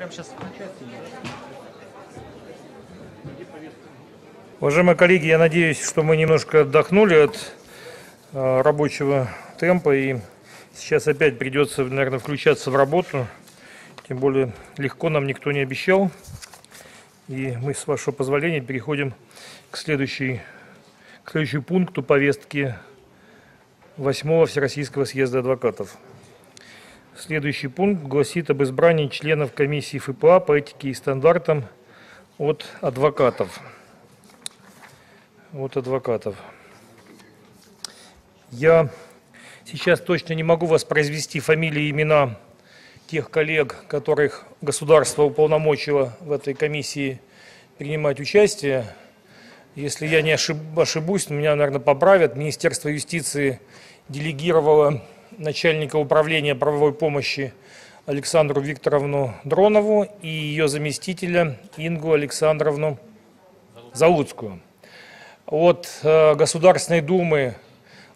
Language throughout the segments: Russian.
прямо сейчас? Уважаемые коллеги, я надеюсь, что мы немножко отдохнули от э, рабочего темпа и сейчас опять придется, наверное, включаться в работу. Тем более легко нам никто не обещал. И мы, с вашего позволения, переходим к, следующей, к следующему пункту повестки 8 Всероссийского съезда адвокатов. Следующий пункт гласит об избрании членов комиссии ФПА по этике и стандартам от адвокатов. От адвокатов. Я сейчас точно не могу воспроизвести фамилии и имена тех коллег, которых государство уполномочило в этой комиссии принимать участие. Если я не ошибусь, меня, наверное, поправят. Министерство юстиции делегировало начальника управления правовой помощи Александру Викторовну Дронову и ее заместителя Ингу Александровну Залуцкую. От э, Государственной Думы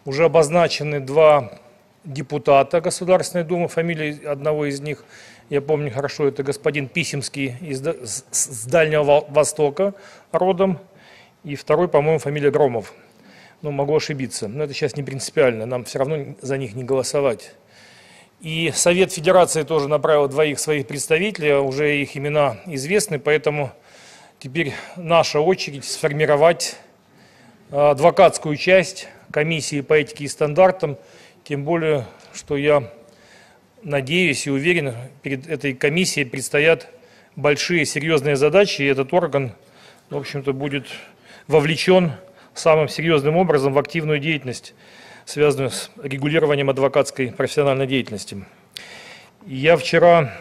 уже обозначены два депутата Государственной Думы. Фамилия одного из них, я помню хорошо, это господин Писемский из, с Дальнего Востока родом. И второй, по-моему, фамилия Громов. Ну, могу ошибиться, но это сейчас не принципиально, нам все равно за них не голосовать. И Совет Федерации тоже направил двоих своих представителей, а уже их имена известны, поэтому теперь наша очередь сформировать а, адвокатскую часть комиссии по этике и стандартам – тем более, что я надеюсь и уверен, перед этой комиссией предстоят большие серьезные задачи, и этот орган, в общем-то, будет вовлечен самым серьезным образом в активную деятельность, связанную с регулированием адвокатской профессиональной деятельности. Я вчера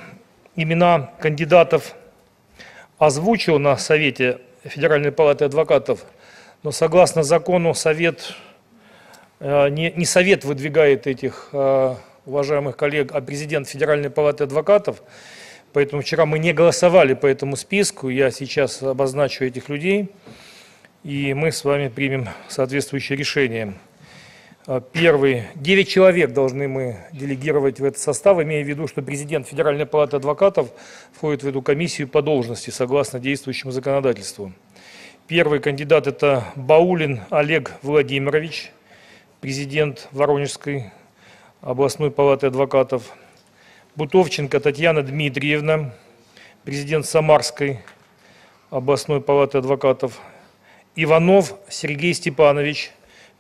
имена кандидатов озвучил на Совете Федеральной палаты адвокатов, но согласно закону Совет Э, не, совет выдвигает этих э, уважаемых коллег, а президент Федеральной палаты адвокатов. Поэтому вчера мы не голосовали по этому списку. Я сейчас обозначу этих людей, и мы с вами примем соответствующее решение. Э, первый. Девять человек должны мы делегировать в этот состав, имея в виду, что президент Федеральной палаты адвокатов входит в эту комиссию по должности, согласно действующему законодательству. Первый кандидат – это Баулин Олег Владимирович – президент Воронежской областной палаты адвокатов, Бутовченко Татьяна Дмитриевна, президент Самарской областной палаты адвокатов, Иванов Сергей Степанович,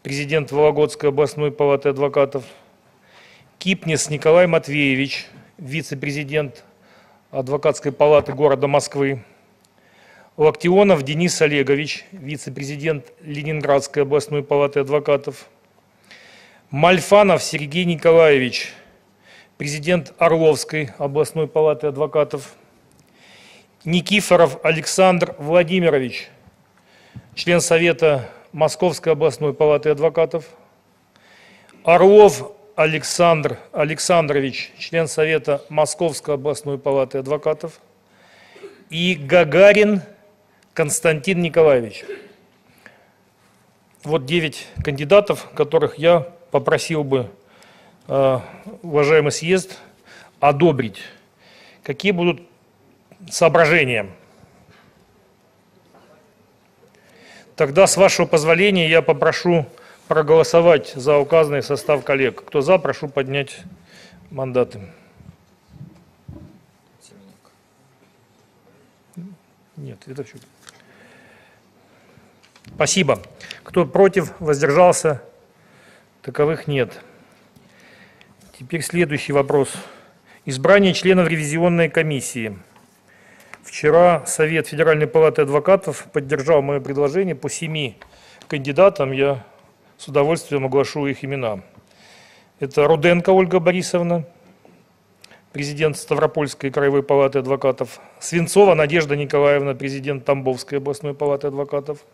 президент Вологодской областной палаты адвокатов, Кипнес Николай Матвеевич, вице-президент адвокатской палаты города Москвы, Лактионов Денис Олегович, вице-президент Ленинградской областной палаты адвокатов, Мальфанов Сергей Николаевич, президент Орловской областной палаты адвокатов. Никифоров Александр Владимирович, член Совета Московской областной палаты адвокатов. Орлов Александр Александрович, член Совета Московской областной палаты адвокатов. И Гагарин Константин Николаевич. Вот девять кандидатов, которых я попросил бы э, уважаемый съезд одобрить. Какие будут соображения? Тогда, с вашего позволения, я попрошу проголосовать за указанный состав коллег. Кто за, прошу поднять мандаты. Нет, это все. Спасибо. Кто против, воздержался, Таковых нет. Теперь следующий вопрос. Избрание членов ревизионной комиссии. Вчера Совет Федеральной палаты адвокатов поддержал мое предложение по семи кандидатам. Я с удовольствием оглашу их имена. Это Руденко Ольга Борисовна, президент Ставропольской краевой палаты адвокатов, Свинцова Надежда Николаевна, президент Тамбовской областной палаты адвокатов,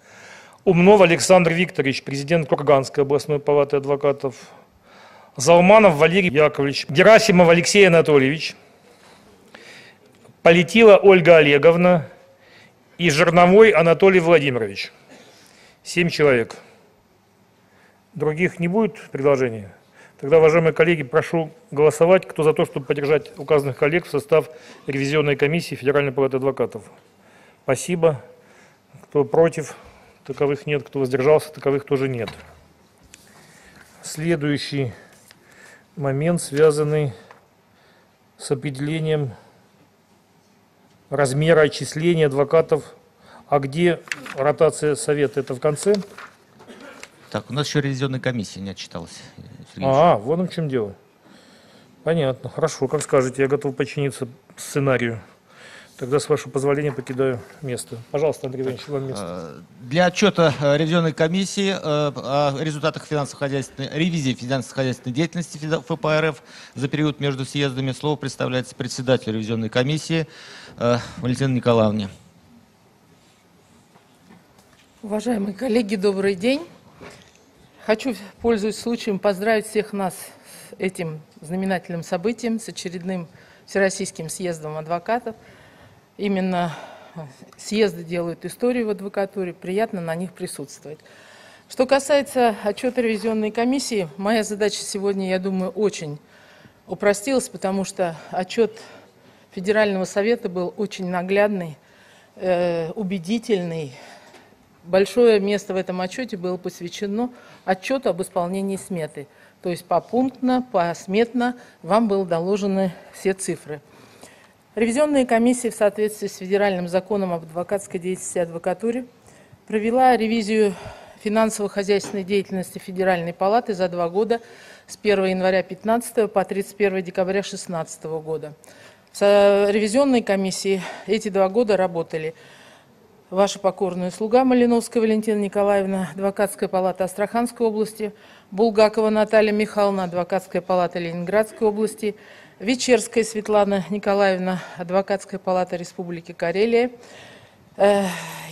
Умнов Александр Викторович, президент Курганской областной палаты адвокатов. Залманов Валерий Яковлевич. Герасимов Алексей Анатольевич. Полетила Ольга Олеговна. И Жерновой Анатолий Владимирович. Семь человек. Других не будет предложений? Тогда, уважаемые коллеги, прошу голосовать. Кто за то, чтобы поддержать указанных коллег в состав ревизионной комиссии Федеральной палаты адвокатов? Спасибо. Кто против? Таковых нет. Кто воздержался? Таковых тоже нет. Следующий момент, связанный с определением размера отчисления адвокатов. А где ротация совета? Это в конце? Так, у нас еще ревизионная комиссия не отчиталась. А, вон в чем дело. Понятно. Хорошо, как скажете, я готов подчиниться сценарию. Тогда, с вашего позволения, покидаю место. Пожалуйста, Андрей Иванович, вам место. Э, для отчета э, ревизионной комиссии э, о результатах финансово-хозяйственной ревизии финансово-хозяйственной деятельности ФПРФ за период между съездами слово представляется председателю ревизионной комиссии Валентине Николаевне. Уважаемые коллеги, добрый день. Хочу, пользуясь случаем, поздравить всех нас с этим знаменательным событием, с очередным Всероссийским съездом адвокатов – именно съезды делают историю в адвокатуре, приятно на них присутствовать. Что касается отчета ревизионной комиссии, моя задача сегодня, я думаю, очень упростилась, потому что отчет Федерального совета был очень наглядный, э, убедительный. Большое место в этом отчете было посвящено отчету об исполнении сметы. То есть попунктно, посметно вам были доложены все цифры. Ревизионная комиссия в соответствии с федеральным законом об адвокатской деятельности и адвокатуре провела ревизию финансово-хозяйственной деятельности Федеральной палаты за два года с 1 января 2015 по 31 декабря 2016 года. В ревизионной комиссии эти два года работали ваша покорная слуга Малиновская Валентина Николаевна, Адвокатская палата Астраханской области, Булгакова Наталья Михайловна, Адвокатская палата Ленинградской области – Вечерская Светлана Николаевна, Адвокатская палата Республики Карелия, э,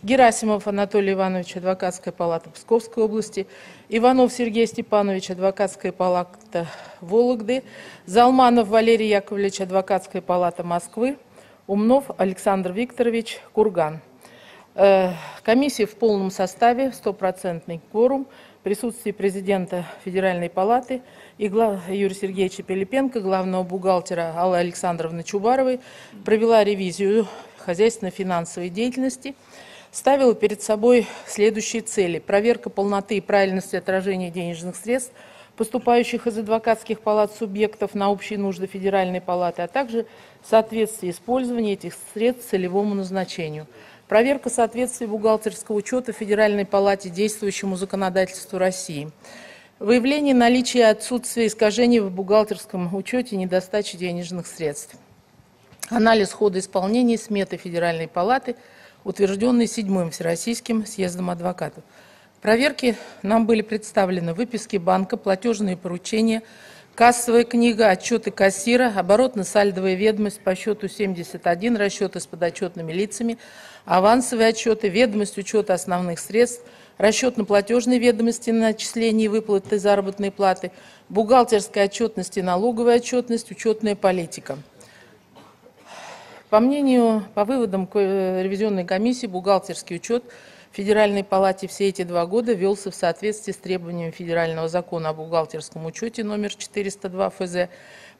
Герасимов Анатолий Иванович, Адвокатская палата Псковской области, Иванов Сергей Степанович, Адвокатская палата Вологды, Залманов Валерий Яковлевич, Адвокатская палата Москвы, Умнов Александр Викторович, Курган. Э, комиссия в полном составе, стопроцентный кворум, присутствии президента Федеральной палаты – и глав... Юрия Сергеевича Пилипенко, главного бухгалтера Аллы Александровны Чубаровой, провела ревизию хозяйственно-финансовой деятельности, ставила перед собой следующие цели. Проверка полноты и правильности отражения денежных средств, поступающих из адвокатских палат субъектов на общие нужды Федеральной палаты, а также соответствие использования этих средств целевому назначению. Проверка соответствия бухгалтерского учета Федеральной палате действующему законодательству России – Выявление наличия и отсутствия искажений в бухгалтерском учете недостачи денежных средств. Анализ хода исполнения сметы Федеральной палаты, утвержденной седьмым Всероссийским съездом адвокатов. В проверке нам были представлены выписки банка, платежные поручения, кассовая книга, отчеты кассира, оборотно-сальдовая ведомость по счету 71, расчеты с подотчетными лицами, авансовые отчеты, ведомость учета основных средств – расчетно-платежной ведомости на отчисление и выплаты заработной платы, бухгалтерская отчетность налоговая отчетность, учетная политика. По мнению, по выводам э, ревизионной комиссии, бухгалтерский учет в Федеральной палате все эти два года велся в соответствии с требованиями Федерального закона о бухгалтерском учете номер 402 ФЗ,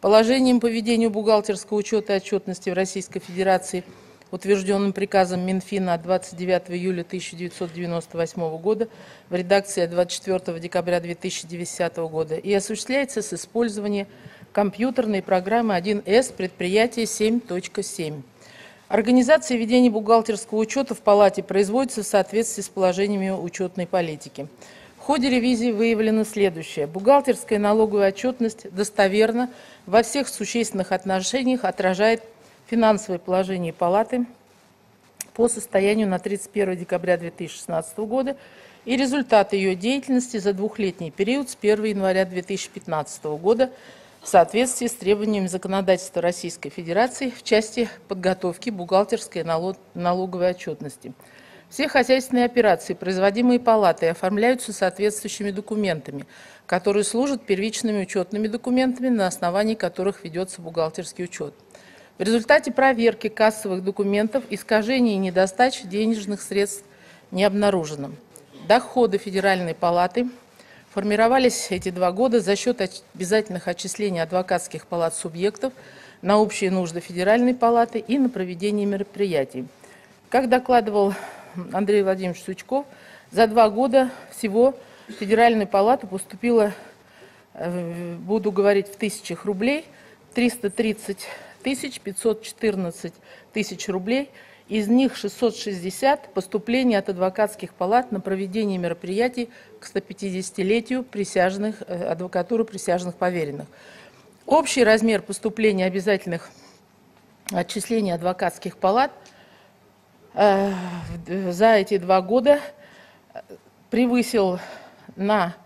положением по ведению бухгалтерского учета и отчетности в Российской Федерации – утвержденным приказом Минфина от 29 июля 1998 года в редакции 24 декабря 2010 года и осуществляется с использованием компьютерной программы 1С предприятия 7.7. Организация ведения бухгалтерского учета в палате производится в соответствии с положениями учетной политики. В ходе ревизии выявлено следующее. Бухгалтерская налоговая отчетность достоверно во всех существенных отношениях отражает финансовое положение палаты по состоянию на 31 декабря 2016 года и результаты ее деятельности за двухлетний период с 1 января 2015 года в соответствии с требованиями законодательства Российской Федерации в части подготовки бухгалтерской налоговой отчетности. Все хозяйственные операции, производимые палатой, оформляются соответствующими документами, которые служат первичными учетными документами, на основании которых ведется бухгалтерский учет. В результате проверки кассовых документов искажений и недостач денежных средств не обнаружено. Доходы Федеральной палаты формировались эти два года за счет обязательных отчислений адвокатских палат субъектов на общие нужды Федеральной палаты и на проведение мероприятий. Как докладывал Андрей Владимирович Сучков, за два года всего в Федеральную палату поступило, э, буду говорить в тысячах рублей, 330 тысяч 514 тысяч рублей. Из них 660 поступлений от адвокатских палат на проведение мероприятий к 150-летию присяжных, э, адвокатуры присяжных поверенных. Общий размер поступления обязательных отчислений адвокатских палат э, за эти два года превысил на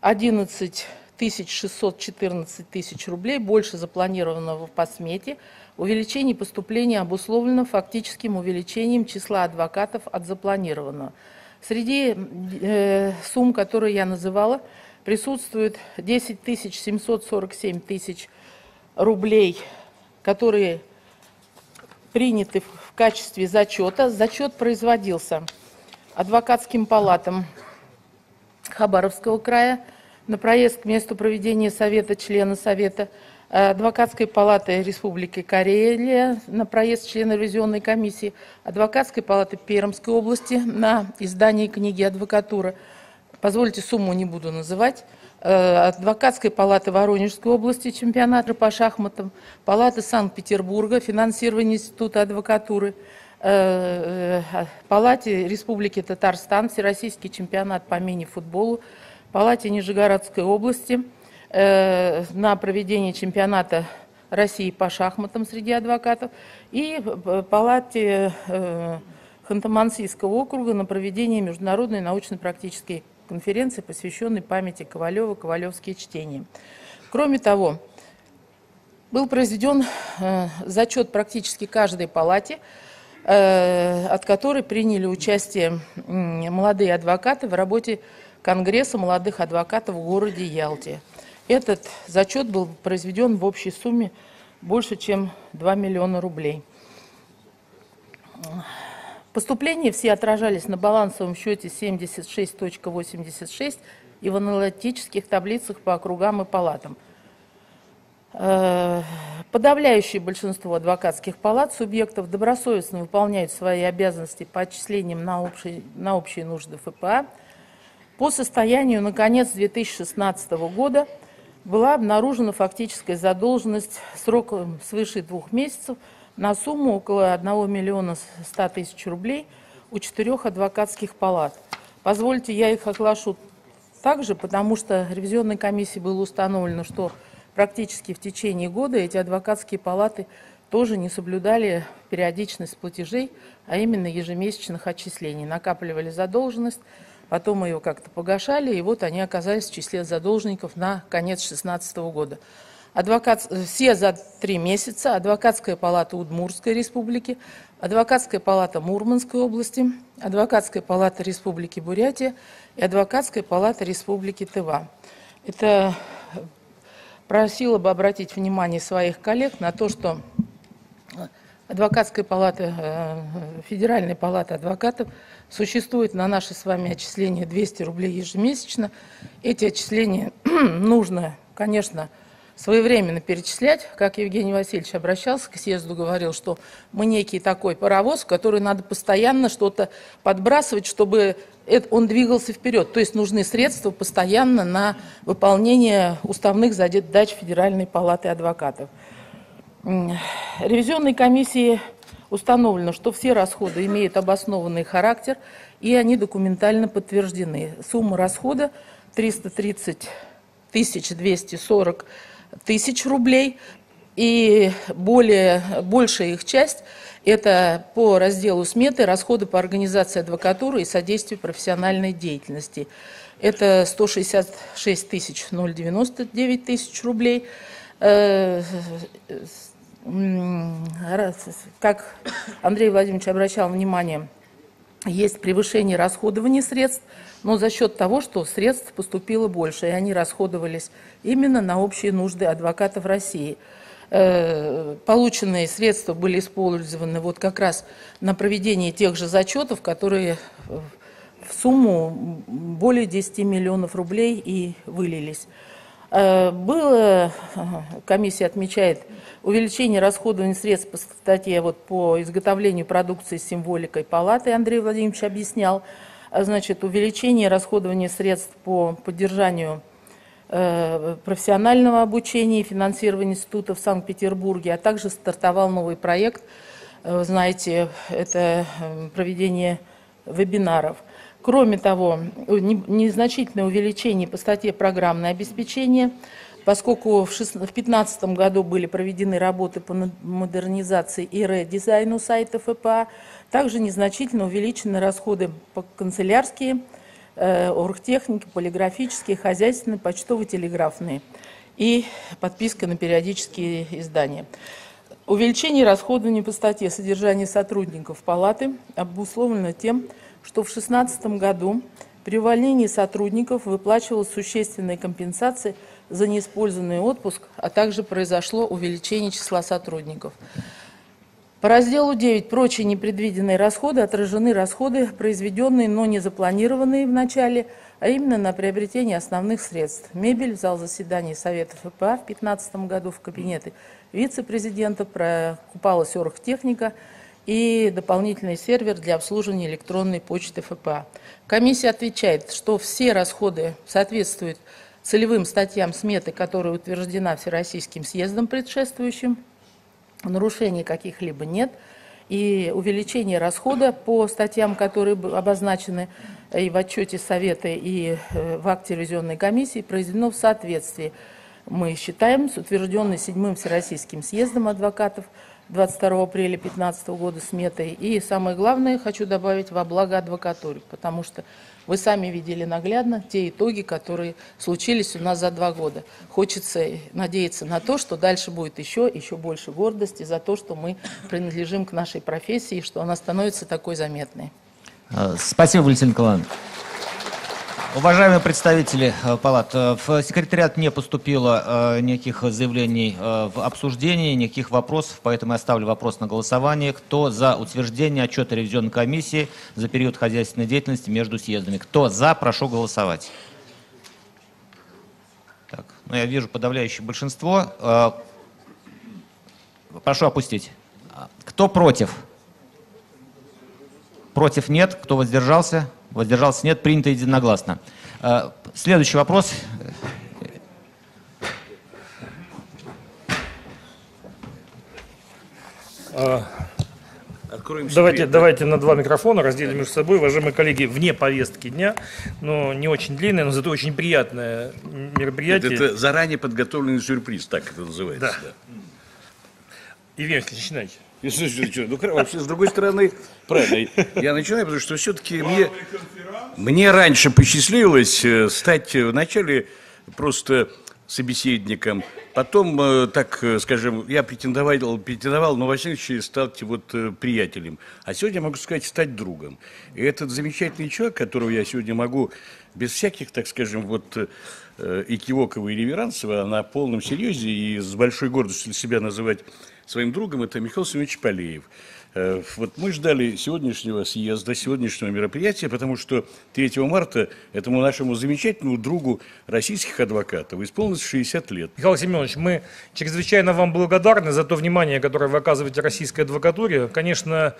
11 614 тысяч рублей, больше запланированного в посмете. Увеличение поступления обусловлено фактическим увеличением числа адвокатов от запланированного. Среди э, сумм, которые я называла, присутствует 10 747 тысяч рублей, которые приняты в качестве зачета. Зачет производился адвокатским палатам Хабаровского края на проезд к месту проведения совета члена совета э, Адвокатской палаты Республики Карелия на проезд члена ревизионной комиссии, Адвокатской палаты Пермской области на издание книги адвокатура. Позвольте, сумму не буду называть. Э, Адвокатской палаты Воронежской области чемпионата по шахматам, Палаты Санкт-Петербурга, финансирование Института адвокатуры – Э, Палате Республики Татарстан, Всероссийский чемпионат по мини-футболу, Палате Нижегородской области э, на проведение чемпионата России по шахматам среди адвокатов и Палате Ханты-Мансийского округа на проведение международной научно-практической конференции, посвященной памяти Ковалева «Ковалевские чтения». Кроме того, был произведен зачет практически каждой палате – Э, от которой приняли участие молодые адвокаты в работе Конгресса молодых адвокатов в городе Ялте. Этот зачет был произведен в общей сумме больше, чем 2 миллиона рублей. Поступления все отражались на балансовом счете 76.86 и в аналитических таблицах по округам и палатам – Э, подавляющее большинство адвокатских палат субъектов добросовестно выполняют свои обязанности по отчислениям на общие, на общие нужды ФПА. По состоянию на конец 2016 года была обнаружена фактическая задолженность сроком свыше двух месяцев на сумму около 1 миллиона 100 тысяч рублей у четырех адвокатских палат. Позвольте, я их оглашу также, потому что ревизионной комиссией было установлено, что практически в течение года эти адвокатские палаты тоже не соблюдали периодичность платежей, а именно ежемесячных отчислений. Накапливали задолженность, потом ее как-то погашали, и вот они оказались в числе задолженников на конец 2016 года. Адвокат, все за три месяца. Адвокатская палата Удмурской республики, Адвокатская палата Мурманской области, Адвокатская палата Республики Бурятия и Адвокатская палата Республики Тыва. Это просила бы обратить внимание своих коллег на то, что адвокатская палата, э, Федеральная палата адвокатов существует на наши с вами отчисления 200 рублей ежемесячно. Эти отчисления нужно, конечно, своевременно перечислять. Как Евгений Васильевич обращался к съезду, говорил, что мы некий такой паровоз, который надо постоянно что-то подбрасывать, чтобы он двигался вперед. То есть нужны средства постоянно на выполнение уставных задач Федеральной палаты адвокатов. Ревизионной комиссии установлено, что все расходы имеют обоснованный характер, и они документально подтверждены. Сумма расхода 330 240 тысяч рублей, и более, большая их часть – это по разделу сметы расходы по организации адвокатуры и содействию профессиональной деятельности. Это 166 тысяч 099 тысяч рублей. Как Андрей Владимирович обращал внимание, есть превышение расходования средств, но за счет того, что средств поступило больше, и они расходовались именно на общие нужды адвокатов России. Э, полученные средства были использованы вот как раз на проведение тех же зачетов, которые в сумму более 10 миллионов рублей и вылились. Э, было, комиссия отмечает, увеличение расходования средств по статье вот, по изготовлению продукции с символикой палаты, Андрей Владимирович объяснял, значит, увеличение расходования средств по поддержанию Э, профессионального обучения и финансирования института в Санкт-Петербурге, а также стартовал новый проект, э, знаете, это проведение вебинаров. Кроме того, незначительное увеличение по статье «Программное обеспечение», поскольку в 2015 году были проведены работы по модернизации и редизайну сайта ФПА, также незначительно увеличены расходы по канцелярские Э, оргтехники, полиграфические, хозяйственные, почтово-телеграфные и подписка на периодические издания. Увеличение расходований по статье «Содержание сотрудников палаты» обусловлено тем, что в 2016 году при увольнении сотрудников выплачивалась существенная компенсация за неиспользованный отпуск, а также произошло увеличение числа сотрудников. По разделу 9 «Прочие непредвиденные расходы» отражены расходы, произведенные, но не запланированные в начале, а именно на приобретение основных средств. Мебель, зал заседаний Совета ФПА в 2015 году в кабинеты вице-президента, прокупалась оргтехника и дополнительный сервер для обслуживания электронной почты ФПА. Комиссия отвечает, что все расходы соответствуют целевым статьям сметы, которая утверждена Всероссийским съездом предшествующим нарушений каких-либо нет. И увеличение расхода по статьям, которые обозначены и в отчете Совета, и э, в акте ревизионной комиссии, произведено в соответствии, мы считаем, с утвержденной седьмым Всероссийским съездом адвокатов 22 апреля 2015 года сметой. И самое главное, хочу добавить, во благо адвокатуре, потому что вы сами видели наглядно те итоги, которые случились у нас за два года. Хочется надеяться на то, что дальше будет еще, еще больше гордости за то, что мы принадлежим к нашей профессии что она становится такой заметной. А, спасибо, Валентин Николаевна. Уважаемые представители э, палат, э, в секретариат не поступило э, никаких заявлений в обсуждении, никаких вопросов, поэтому я ставлю вопрос на голосование. Кто за утверждение отчета ревизионной комиссии за период хозяйственной деятельности между съездами? Кто за, прошу голосовать. Так, ну, я вижу подавляющее большинство. Прошу опустить. Кто против? Против нет. Кто воздержался? Воздержался нет, принято единогласно. Э, следующий вопрос. А, давайте, давайте на два микрофона разделим между собой. Уважаемые коллеги, вне повестки дня, но не очень длинное, но зато очень приятное мероприятие. Это, это заранее подготовленный сюрприз, так это называется. Да. да. Евгений начинайте. Ну, вообще, с другой стороны, правильно, я начинаю, потому что все-таки мне, мне раньше посчастливилось э, стать вначале просто собеседником, потом, э, так э, скажем, я претендовал, претендовал но во всяком случае стать вот приятелем, а сегодня могу сказать стать другом. И этот замечательный человек, которого я сегодня могу без всяких, так скажем, вот экивокова и реверансова, на полном серьезе и с большой гордостью себя называть своим другом, это Михаил Семенович Полеев. Э, вот мы ждали сегодняшнего съезда, сегодняшнего мероприятия, потому что 3 марта этому нашему замечательному другу российских адвокатов исполнилось 60 лет. Михаил Семенович, мы чрезвычайно вам благодарны за то внимание, которое вы оказываете российской адвокатуре. Конечно,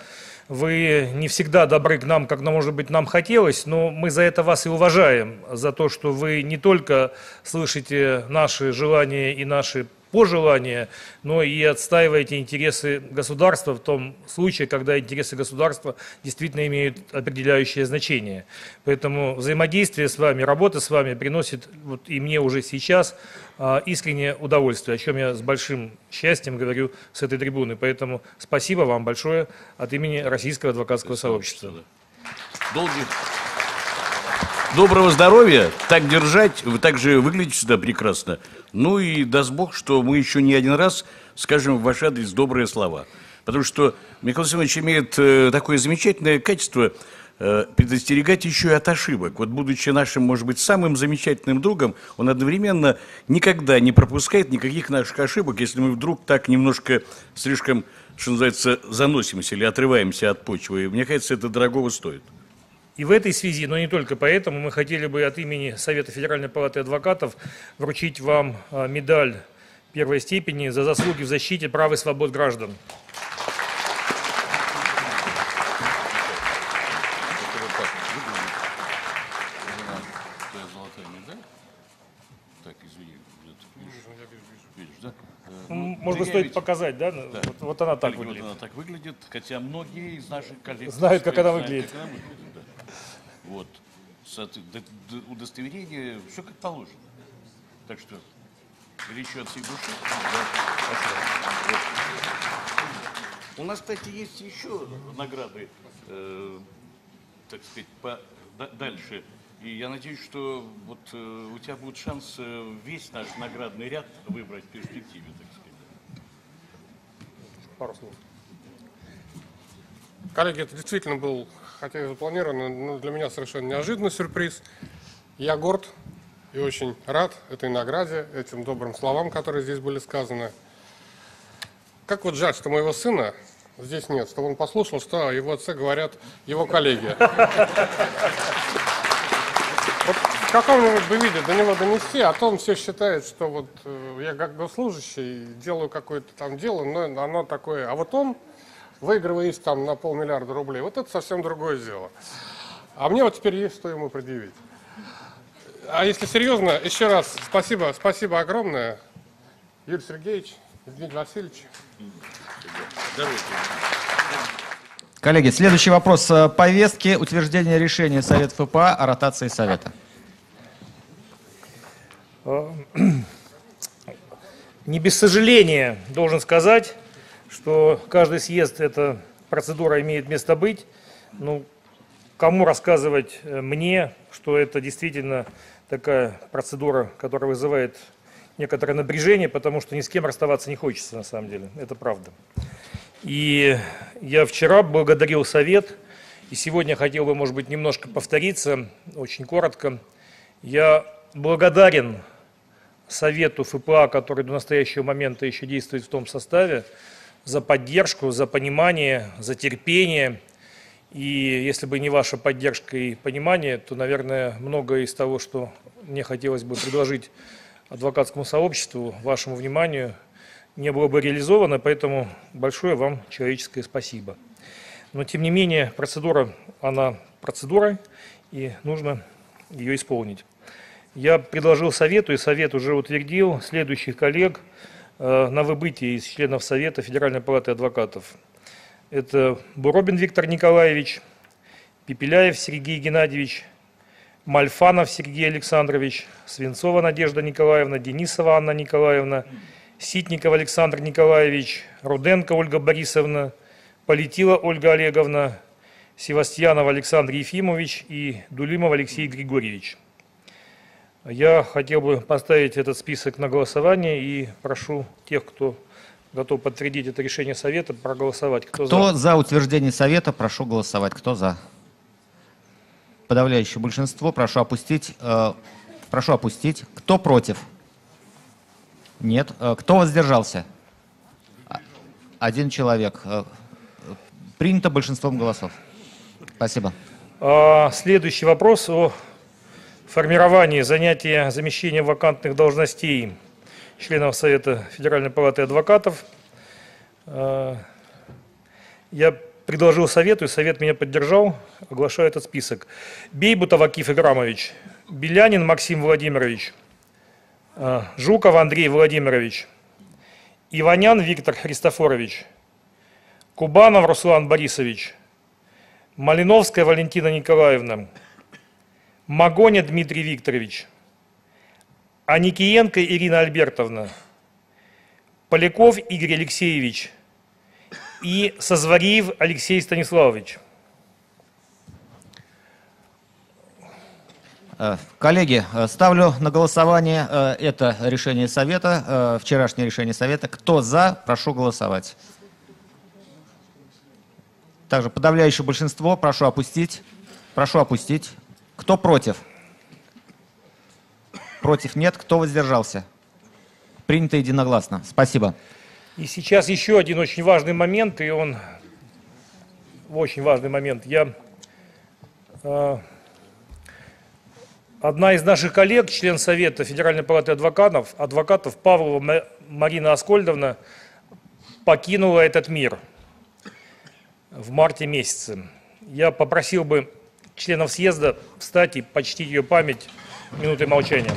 вы не всегда добры к нам, как, может быть, нам хотелось, но мы за это вас и уважаем, за то, что вы не только слышите наши желания и наши пожелания, но и отстаиваете интересы государства в том случае, когда интересы государства действительно имеют определяющее значение. Поэтому взаимодействие с вами, работа с вами приносит вот и мне уже сейчас а, искреннее удовольствие, о чем я с большим счастьем говорю с этой трибуны. Поэтому спасибо вам большое от имени Российского адвокатского сообщества. Долгих доброго здоровья, так держать, вы также выглядите всегда прекрасно. Ну и даст Бог, что мы еще не один раз скажем в ваш адрес добрые слова. Потому что Михаил Семенович имеет э, такое замечательное качество э, предостерегать еще и от ошибок. Вот будучи нашим, может быть, самым замечательным другом, он одновременно никогда не пропускает никаких наших ошибок, если мы вдруг так немножко слишком, что называется, заносимся или отрываемся от почвы. Мне кажется, это дорогого стоит. И в этой связи, но не только поэтому, мы хотели бы от имени Совета Федеральной палаты адвокатов вручить вам а, медаль первой степени за заслуги в защите прав и свобод граждан. Вот вот, да? Может быть, стоит ведь- показать, да? Вот, вот она так Коллеги, вот выглядит. она так выглядит, хотя многие из наших коллег Знают, как она выглядит. как она выглядит, да. Вот. Удостоверение, все как положено. Так что горячо от всей души. У нас, кстати, есть еще награды, э, так сказать, по, да- дальше. И я надеюсь, что вот э, у тебя будет шанс э, весь наш наградный ряд выбрать в перспективе, так сказать. Пару слов. Коллеги, это действительно был, хотя и запланированный, но для меня совершенно неожиданный сюрприз. Я горд и очень рад этой награде, этим добрым словам, которые здесь были сказаны. Как вот жаль, что моего сына здесь нет, чтобы он послушал, что о его отце говорят его коллеги. Вот в каком-нибудь бы виде до него донести, а то он все считает, что вот э, я как госслужащий делаю какое-то там дело, но оно такое. А вот он выигрывает там на полмиллиарда рублей. Вот это совсем другое дело. А мне вот теперь есть, что ему предъявить. А если серьезно, еще раз спасибо, спасибо огромное, Юрий Сергеевич, Евгений Васильевич. Здоровья. Коллеги, следующий вопрос э, повестки. Утверждение решения Совета ФПА о ротации Совета. Не без сожаления должен сказать, что каждый съезд эта процедура имеет место быть. Ну, кому рассказывать э, мне, что это действительно такая процедура, которая вызывает некоторое напряжение, потому что ни с кем расставаться не хочется на самом деле. Это правда. И я вчера благодарил совет, и сегодня хотел бы, может быть, немножко повториться, очень коротко. Я благодарен Совету ФПА, который до настоящего момента еще действует в том составе, за поддержку, за понимание, за терпение. И если бы не ваша поддержка и понимание, то, наверное, многое из того, что мне хотелось бы предложить адвокатскому сообществу, вашему вниманию, не было бы реализовано, поэтому большое вам человеческое спасибо. Но, тем не менее, процедура, она процедура, и нужно ее исполнить. Я предложил Совету, и Совет уже утвердил следующих коллег на выбытие из членов Совета Федеральной палаты адвокатов. Это Буробин Виктор Николаевич, Пепеляев Сергей Геннадьевич, Мальфанов Сергей Александрович, Свинцова Надежда Николаевна, Денисова Анна Николаевна, Ситников Александр Николаевич, Руденко Ольга Борисовна, Полетила Ольга Олеговна, Севастьянов Александр Ефимович и Дулимов Алексей Григорьевич. Я хотел бы поставить этот список на голосование и прошу тех, кто готов подтвердить это решение Совета, проголосовать. Кто, Кто за? за утверждение Совета, прошу голосовать. Кто за? Подавляющее большинство. Прошу опустить. э, прошу опустить. Кто против? Нет. Э, кто воздержался? А- Один человек. Э, принято большинством голосов. Спасибо. А, Следующий вопрос о формировании занятия замещения вакантных должностей членов Совета Федеральной палаты адвокатов. А, Я предложил Совету, и Совет меня поддержал. Оглашаю этот список. Бейбутов Акиф Играмович, Белянин Максим Владимирович, а, Жуков Андрей Владимирович, Иванян Виктор Христофорович, Кубанов Руслан Борисович, Малиновская Валентина Николаевна, Магоня Дмитрий Викторович, Аникиенко Ирина Альбертовна, Поляков Игорь Алексеевич и Созвариев Алексей Станиславович. Э, Коллеги, э, ставлю на голосование э, это решение Совета, вчерашнее решение Совета. Кто за, прошу голосовать. Также подавляющее большинство, прошу опустить. Прошу опустить. Кто против? Против нет. Кто воздержался? Принято единогласно. Спасибо. И сейчас еще один очень важный момент, и он очень важный момент. Я А, Одна из наших коллег, член Совета Федеральной палаты адвокатов, адвокатов Павлова Ма- Марина Аскольдовна, покинула этот мир в марте месяце. Я попросил бы членов съезда встать и почтить ее память минутой молчания.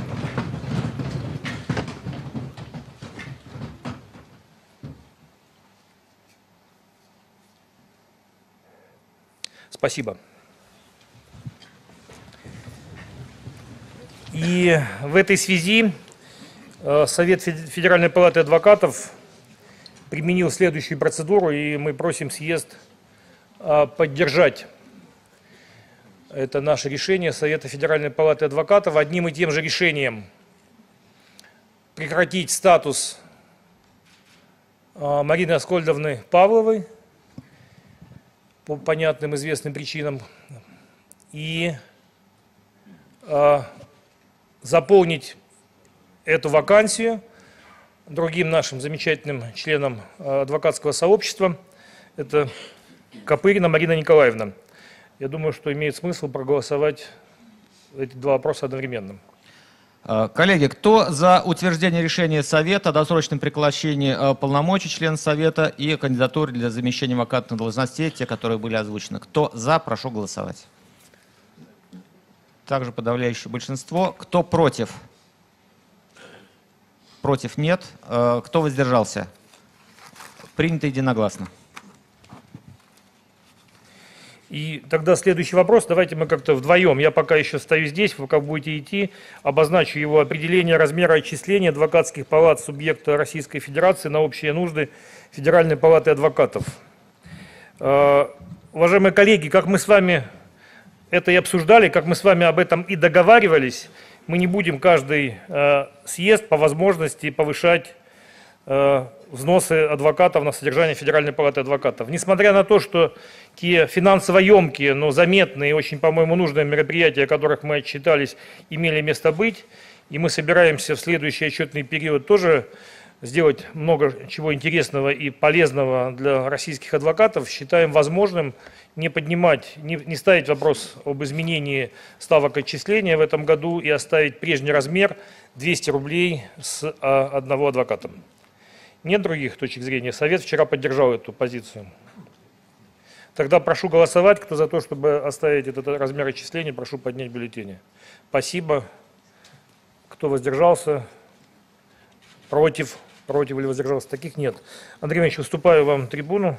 Спасибо. И в этой связи э, Совет Фед- Федеральной палаты адвокатов применил следующую процедуру, и мы просим съезд э, поддержать это наше решение Совета Федеральной палаты адвокатов одним и тем же решением прекратить статус э, Марины Аскольдовны Павловой по понятным известным причинам и э, заполнить эту вакансию другим нашим замечательным членам э, адвокатского сообщества. Это Копырина Марина Николаевна. Я думаю, что имеет смысл проголосовать эти два вопроса одновременно. Э, Коллеги, кто за утверждение решения Совета о досрочном прекращении э, полномочий члена Совета и кандидатуры для замещения вакантных должностей, те, которые были озвучены? Кто за, прошу голосовать. Также подавляющее большинство. Кто против? Против нет. Э, Кто воздержался? Принято единогласно. И тогда следующий вопрос, давайте мы как-то вдвоем, я пока еще стою здесь, вы как будете идти, обозначу его определение размера отчисления адвокатских палат субъекта Российской Федерации на общие нужды Федеральной палаты адвокатов. Э, Уважаемые коллеги, как мы с вами это и обсуждали, как мы с вами об этом и договаривались, мы не будем каждый э, съезд по возможности повышать э, взносы адвокатов на содержание Федеральной палаты адвокатов. Несмотря на то, что те финансово емкие, но заметные и очень, по-моему, нужные мероприятия, о которых мы отчитались, имели место быть, и мы собираемся в следующий отчетный период тоже сделать много чего интересного и полезного для российских адвокатов, считаем возможным не поднимать, не, не ставить вопрос об изменении ставок отчисления в этом году и оставить прежний размер 200 рублей с а, одного адвоката. Нет других точек зрения. Совет вчера поддержал эту позицию. Тогда прошу голосовать. Кто за то, чтобы оставить этот размер отчисления, прошу поднять бюллетени. Спасибо. Кто воздержался? Против? Против или воздержался? Таких нет. Андрей Иванович, уступаю вам трибуну.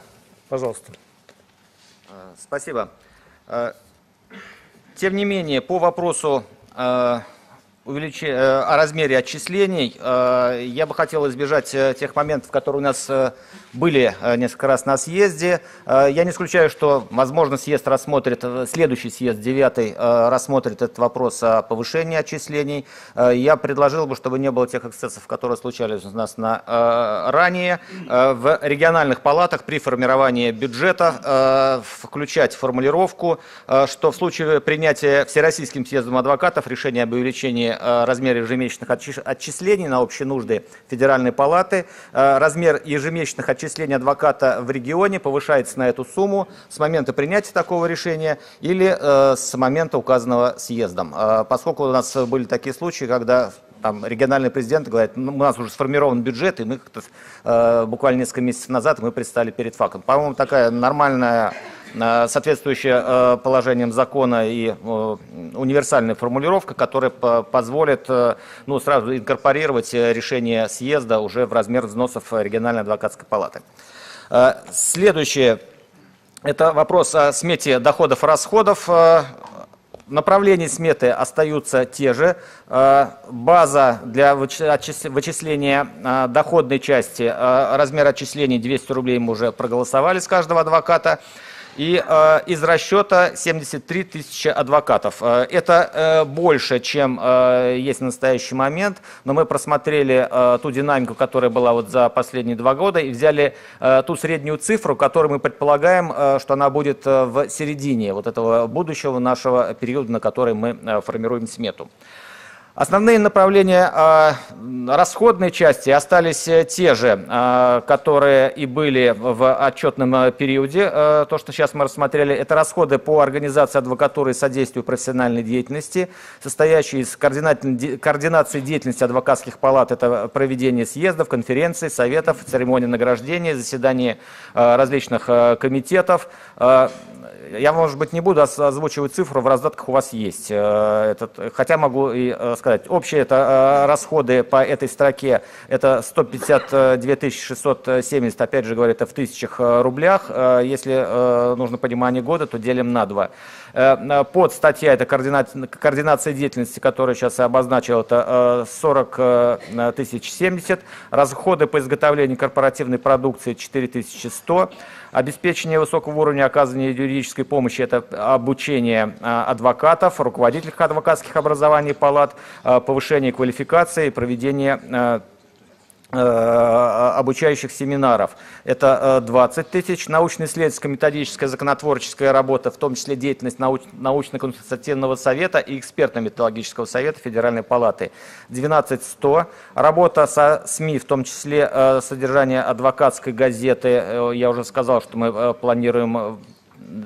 Пожалуйста. Э, Спасибо. Э, Тем не менее, по вопросу э, увеличи- э, о размере отчислений, э, я бы хотел избежать э, тех моментов, которые у нас были несколько раз на съезде. Я не исключаю, что, возможно, съезд рассмотрит, следующий съезд, девятый, рассмотрит этот вопрос о повышении отчислений. Я предложил бы, чтобы не было тех эксцессов, которые случались у нас на, ранее. В региональных палатах при формировании бюджета включать формулировку, что в случае принятия Всероссийским съездом адвокатов решения об увеличении э, размера ежемесячных отчи- отчислений на общие нужды Федеральной палаты, э, размер ежемесячных отчислений адвоката в регионе повышается на эту сумму с момента принятия такого решения или э, с момента указанного съездом. Поскольку у нас были такие случаи, когда там региональный президент говорит, ну, у нас уже сформирован бюджет, и мы э, буквально несколько месяцев назад мы предстали перед фактом. По-моему, такая нормальная, э, соответствующая э, положениям закона и э, универсальная формулировка, которая по- позволит ну, сразу инкорпорировать решение съезда уже в размер взносов региональной адвокатской палаты. Следующее это вопрос о смете доходов и расходов. Направления сметы остаются те же. Э, База для вычисления э, доходной части, э, размер отчислений 200 рублей мы уже проголосовали с каждого адвоката. И э, из расчета 73 тысячи адвокатов. Э, это э, больше, чем э, есть в настоящий момент, но мы просмотрели э, ту динамику, которая была вот за последние два года, и взяли э, ту среднюю цифру, которую мы предполагаем, э, что она будет э, в середине вот этого будущего нашего периода, на который мы э, формируем смету. Основные направления э, расходной части остались э, те же, э, которые и были в отчетном э, периоде. Э, то, что сейчас мы рассмотрели, это расходы по организации адвокатуры и содействию профессиональной деятельности, состоящие из координации деятельности адвокатских палат, это проведение съездов, конференций, советов, церемонии награждения, заседания различных комитетов, я, может быть, не буду озвучивать цифру, в раздатках у вас есть. Э, этот, хотя могу и э, сказать, общие это э, расходы по этой строке, это 152 670, опять же говорю, это в тысячах рублях. Если нужно понимание года, то делим на два. Под статья это координация, координация деятельности, которую сейчас я обозначил, это 40 тысяч 70. Расходы по изготовлению корпоративной продукции 4100. Обеспечение высокого уровня оказания юридической помощи – это обучение а, адвокатов, руководителей адвокатских образований палат, а, повышение квалификации, проведение а, обучающих семинаров. Это 20 э, тысяч. Научно-исследовательская, методическая, законотворческая работа, в том числе деятельность науч научно-консультативного совета и экспертно-методологического совета Федеральной палаты. 12 100. Работа со СМИ, в том числе э, содержание адвокатской газеты. Я уже сказал, что мы планируем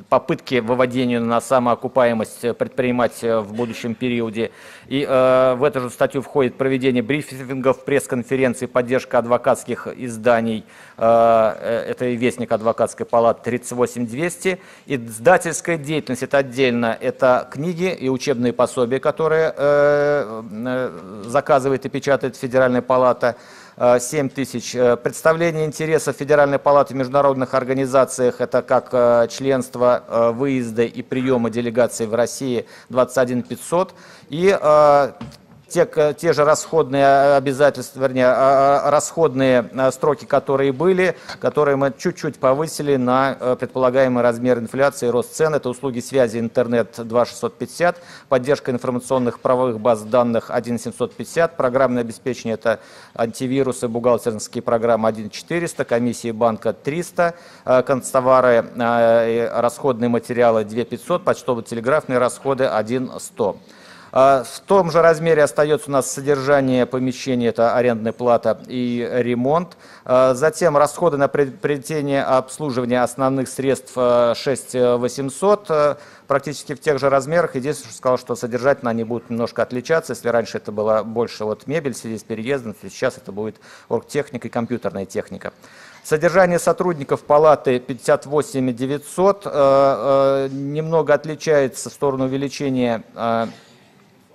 попытки выводения на самоокупаемость предпринимать в будущем периоде. И э, в эту же статью входит проведение брифингов, пресс-конференций, поддержка адвокатских изданий. Э, э это и Вестник адвокатской палаты 38200. И издательская деятельность, это отдельно, это книги и учебные пособия, которые э, э, заказывает и печатает Федеральная палата. 7 э, тысяч. Э, представление интересов Федеральной палаты в международных организациях, это как э, членство, выезда и приема делегаций в России 21 500. И те, те же расходные обязательства, вернее, а, а, расходные а, строки, которые были, которые мы чуть-чуть повысили на предполагаемый размер инфляции, рост цен. Это услуги связи интернет 2650, поддержка информационных правовых баз данных 1750, программное обеспечение это антивирусы, бухгалтерские программы 1400, комиссии банка 300, констовары, расходные материалы 2500, почтово-телеграфные расходы 1100. А, в том же размере остается у нас содержание помещения, это арендная плата и ремонт. А, затем расходы на приобретение обслуживания основных средств 6800, а, практически в тех же размерах. Единственное, что сказал, что содержательно они будут немножко отличаться. Если раньше это была больше вот мебель в связи с переездом, сейчас это будет оргтехника и компьютерная техника. Содержание сотрудников палаты 58 900 немного отличается в сторону увеличения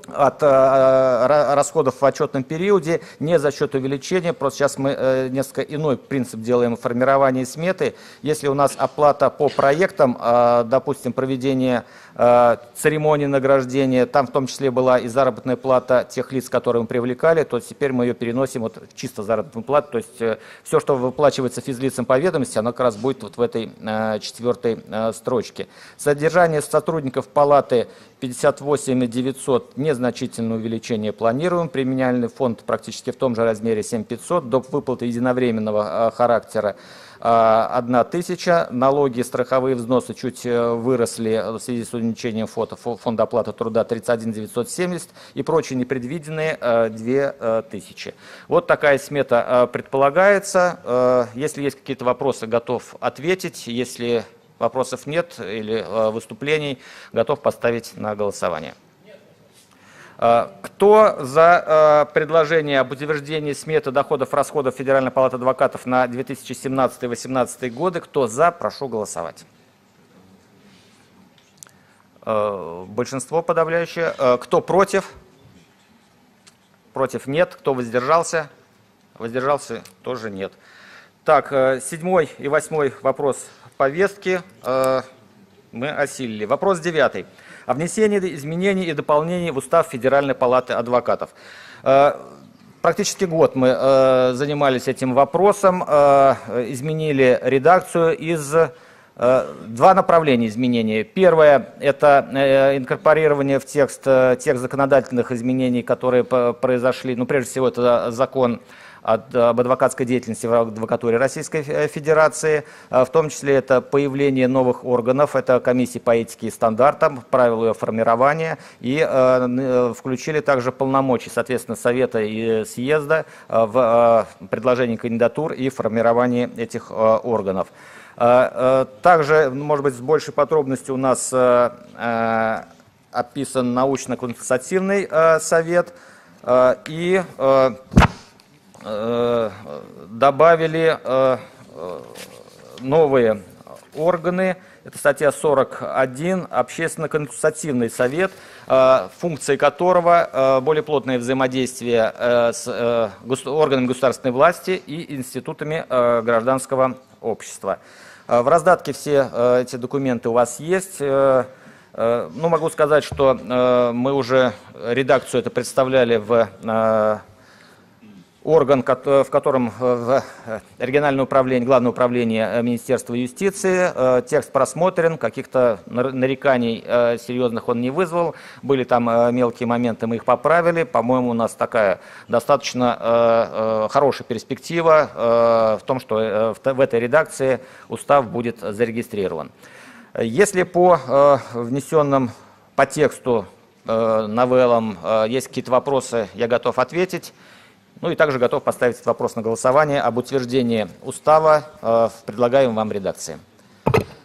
от э, расходов в отчетном периоде не за счет увеличения, просто сейчас мы э, несколько иной принцип делаем формирования сметы. Если у нас оплата по проектам, э, допустим, проведение Э, церемонии награждения, там в том числе была и заработная плата тех лиц, которые мы привлекали, то теперь мы ее переносим вот чисто заработную плату, то есть э, все, что выплачивается физлицам по ведомости, оно как раз будет вот в этой э, четвертой строчке. Содержание сотрудников палаты 58 900, незначительное увеличение планируем, премиальный фонд практически в том же размере 7500, доп. выплаты единовременного характера одна тысяча. Налоги, страховые взносы чуть э, выросли в связи с увеличением фонда оплаты труда 31 970 и прочие непредвиденные 2 тысячи. Вот такая смета предполагается. Если есть какие-то вопросы, готов ответить. Если вопросов нет или выступлений, готов поставить на голосование. Э, кто за э, предложение об утверждении сметы доходов расходов Федеральной палаты адвокатов на 2017-2018 годы? Кто за, прошу голосовать. Э, большинство подавляющее. Кто против? Против нет. Кто воздержался? Воздержался тоже нет. Так, седьмой и восьмой вопрос повестки мы осилили. Вопрос девятый о внесении изменений и дополнений в устав Федеральной палаты адвокатов. Э, практически год мы э, занимались этим вопросом, э, изменили редакцию из Два направления изменений. Первое – это инкорпорирование в текст тех законодательных изменений, которые произошли. Ну, прежде всего, это закон об адвокатской деятельности в адвокатуре Российской Федерации. В том числе это появление новых органов, это комиссии по этике и стандартам, правила ее формирования. И включили также полномочия, соответственно, Совета и съезда в предложении кандидатур и формировании этих органов. Также, может быть, с большей подробностью у нас описан научно-консультативный э, совет э, и э, добавили новые органы. Это статья 41, общественно-консультативный совет, функции которого более плотное взаимодействие с органами государственной власти и институтами гражданского общества. В раздатке все эти документы у вас есть. Э, ну, могу сказать, что э, мы уже редакцию это представляли в э, орган, в котором в региональное управление, главное управление Министерства юстиции. Текст просмотрен, каких-то нареканий серьезных он не вызвал. Были там мелкие моменты, мы их поправили. По-моему, у нас такая достаточно хорошая перспектива в том, что в этой редакции устав будет зарегистрирован. Если по э, внесенным по тексту э, новеллам э, есть какие-то вопросы, я готов ответить. Ну и также готов поставить этот вопрос на голосование об утверждении устава в предлагаемой вам редакции.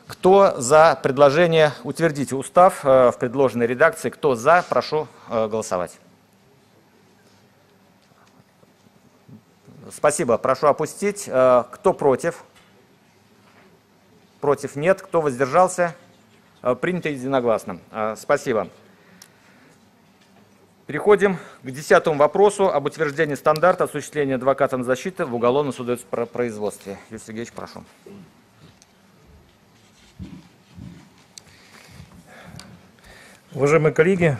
Кто за предложение утвердить устав в предложенной редакции? Кто за? Прошу голосовать. Спасибо. Прошу опустить. Кто против? Против нет. Кто воздержался? Э, принято единогласно. Э, спасибо. Переходим к десятому вопросу об утверждении стандарта осуществления адвокатом защиты в уголовном судебном производстве. Юрий Сергеевич, прошу. Уважаемые коллеги,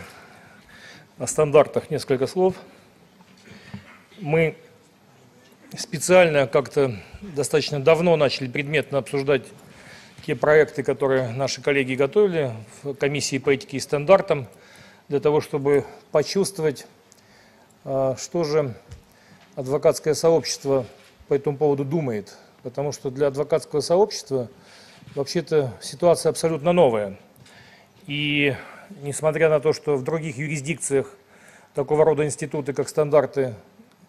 о стандартах несколько слов. Мы специально как-то достаточно давно начали предметно обсуждать те проекты, которые наши коллеги готовили в комиссии по этике и стандартам, для того, чтобы почувствовать, а, что же адвокатское сообщество по этому поводу думает. Потому что для адвокатского сообщества вообще-то ситуация абсолютно новая. И несмотря на то, что в других юрисдикциях такого рода институты, как стандарты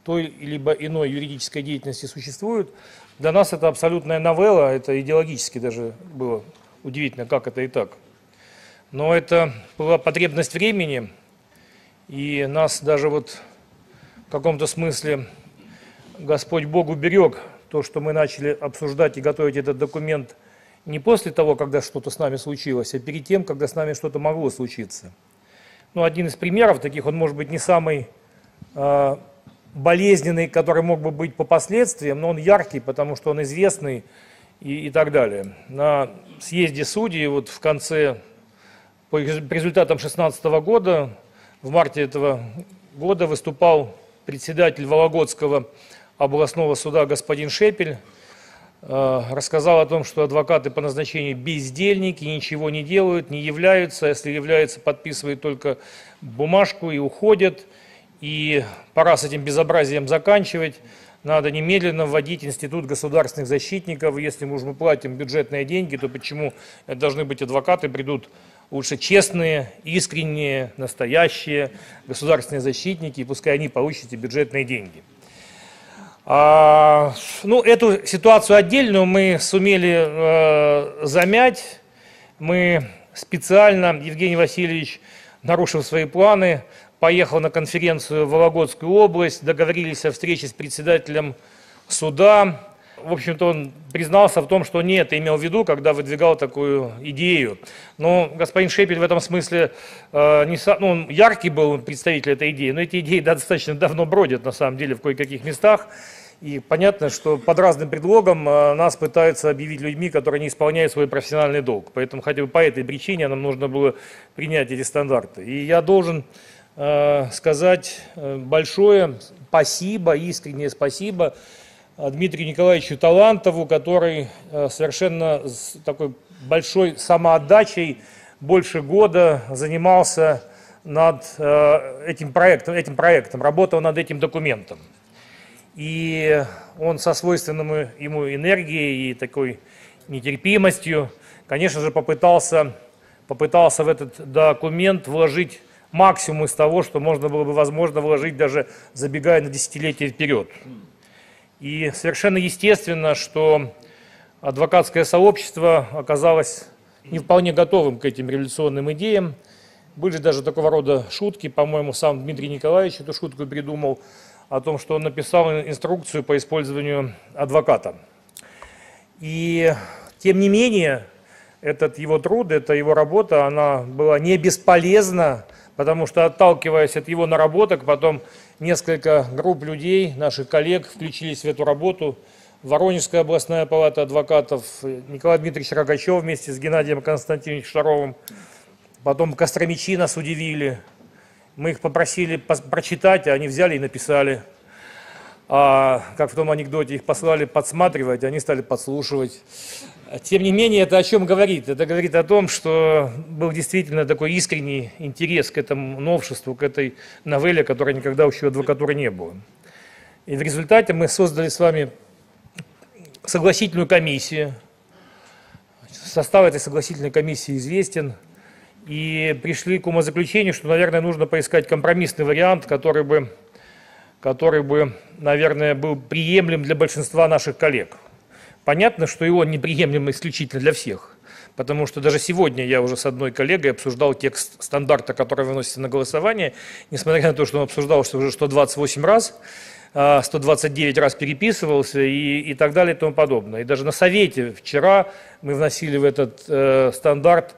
той либо иной юридической деятельности существуют, для нас это абсолютная новелла, это идеологически даже было удивительно, как это и так. Но это была потребность времени, и нас даже вот в каком-то смысле Господь Бог уберег то, что мы начали обсуждать и готовить этот документ не после того, когда что-то с нами случилось, а перед тем, когда с нами что-то могло случиться. Ну, один из примеров таких, он может быть не самый э, болезненный, который мог бы быть по последствиям, но он яркий, потому что он известный и, и так далее. На съезде судей вот в конце, по результатам 2016 года, в марте этого года выступал председатель Вологодского областного суда господин Шепель, э, рассказал о том, что адвокаты по назначению бездельники, ничего не делают, не являются, а если являются, подписывают только бумажку и уходят – и пора с этим безобразием заканчивать. Надо немедленно вводить институт государственных защитников. Если мы уже платим бюджетные деньги, то почему это должны быть адвокаты, придут лучше честные, искренние, настоящие государственные защитники, и пускай они получат эти бюджетные деньги. А, ну, эту ситуацию отдельную мы сумели э, замять. Мы специально, Евгений Васильевич, нарушив свои планы, поехал на конференцию в Вологодскую область, договорились о встрече с председателем суда. В общем-то, он признался в том, что не это имел в виду, когда выдвигал такую идею. Но господин Шепель в этом смысле, э, не, ну, он яркий был представитель этой идеи, но эти идеи достаточно давно бродят, на самом деле, в кое-каких местах. И понятно, что под разным предлогом э, нас пытаются объявить людьми, которые не исполняют свой профессиональный долг. Поэтому хотя бы по этой причине нам нужно было принять эти стандарты. И я должен Э, сказать э, большое спасибо, искреннее спасибо Дмитрию Николаевичу Талантову, который совершенно с такой большой самоотдачей больше года занимался над этим проектом, этим проектом, работал над этим документом. И он со свойственным ему энергией и такой нетерпимостью, конечно же, попытался, попытался в этот документ вложить максимум из того, что можно было бы, возможно, вложить даже забегая на десятилетия вперед. И совершенно естественно, что адвокатское сообщество оказалось не вполне готовым к этим революционным идеям. Были даже такого рода шутки, по-моему, сам Дмитрий Николаевич эту шутку придумал, о том, что он написал инструкцию по использованию адвоката. И тем не менее, этот его труд, эта его работа, она была не бесполезна, потому что отталкиваясь от его наработок, потом несколько групп людей, наших коллег, включились в эту работу. Воронежская областная палата адвокатов, Николай Дмитриевич Рогачев вместе с Геннадием Константиновичем Шаровым. Потом Костромичи нас удивили. Мы их попросили прочитать, а они взяли и написали. А, как в том анекдоте, их послали подсматривать, они стали подслушивать. Тем не менее, это о чем говорит? Это говорит о том, что был действительно такой искренний интерес к этому новшеству, к этой новелле, которой никогда еще адвокатуры не было. И в результате мы создали с вами согласительную комиссию. Состав этой согласительной комиссии известен. И пришли к умозаключению, что, наверное, нужно поискать компромиссный вариант, который бы, который бы наверное, был приемлем для большинства наших коллег – Понятно, что и он неприемлем исключительно для всех. Потому что даже сегодня я уже с одной коллегой обсуждал текст стандарта, который выносится на голосование, несмотря на то, что он обсуждал что уже 128 раз, 129 а, раз переписывался и, и так далее и тому подобное. И даже на совете вчера мы вносили в этот э, стандарт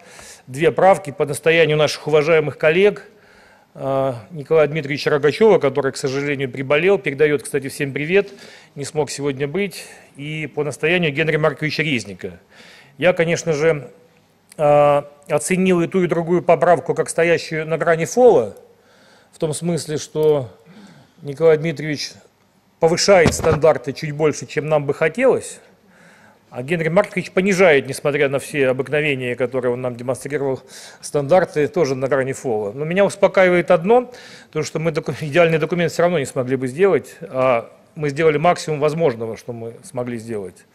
две правки по настоянию наших уважаемых коллег – Николая Дмитриевича Рогачева, который, к сожалению, приболел, передает, кстати, всем привет, не смог сегодня быть, и по настоянию Генри Марковича Резника. Я, конечно же, а, оценил и ту, и другую поправку как стоящую на грани фола, в том смысле, что Николай Дмитриевич повышает стандарты чуть больше, чем нам бы хотелось, а Генри Маркович понижает, несмотря на все обыкновения, которые он нам демонстрировал, стандарты тоже на грани фола. Но меня успокаивает одно, то что мы идеальный документ все равно не смогли бы сделать, а мы сделали максимум возможного, что мы смогли сделать.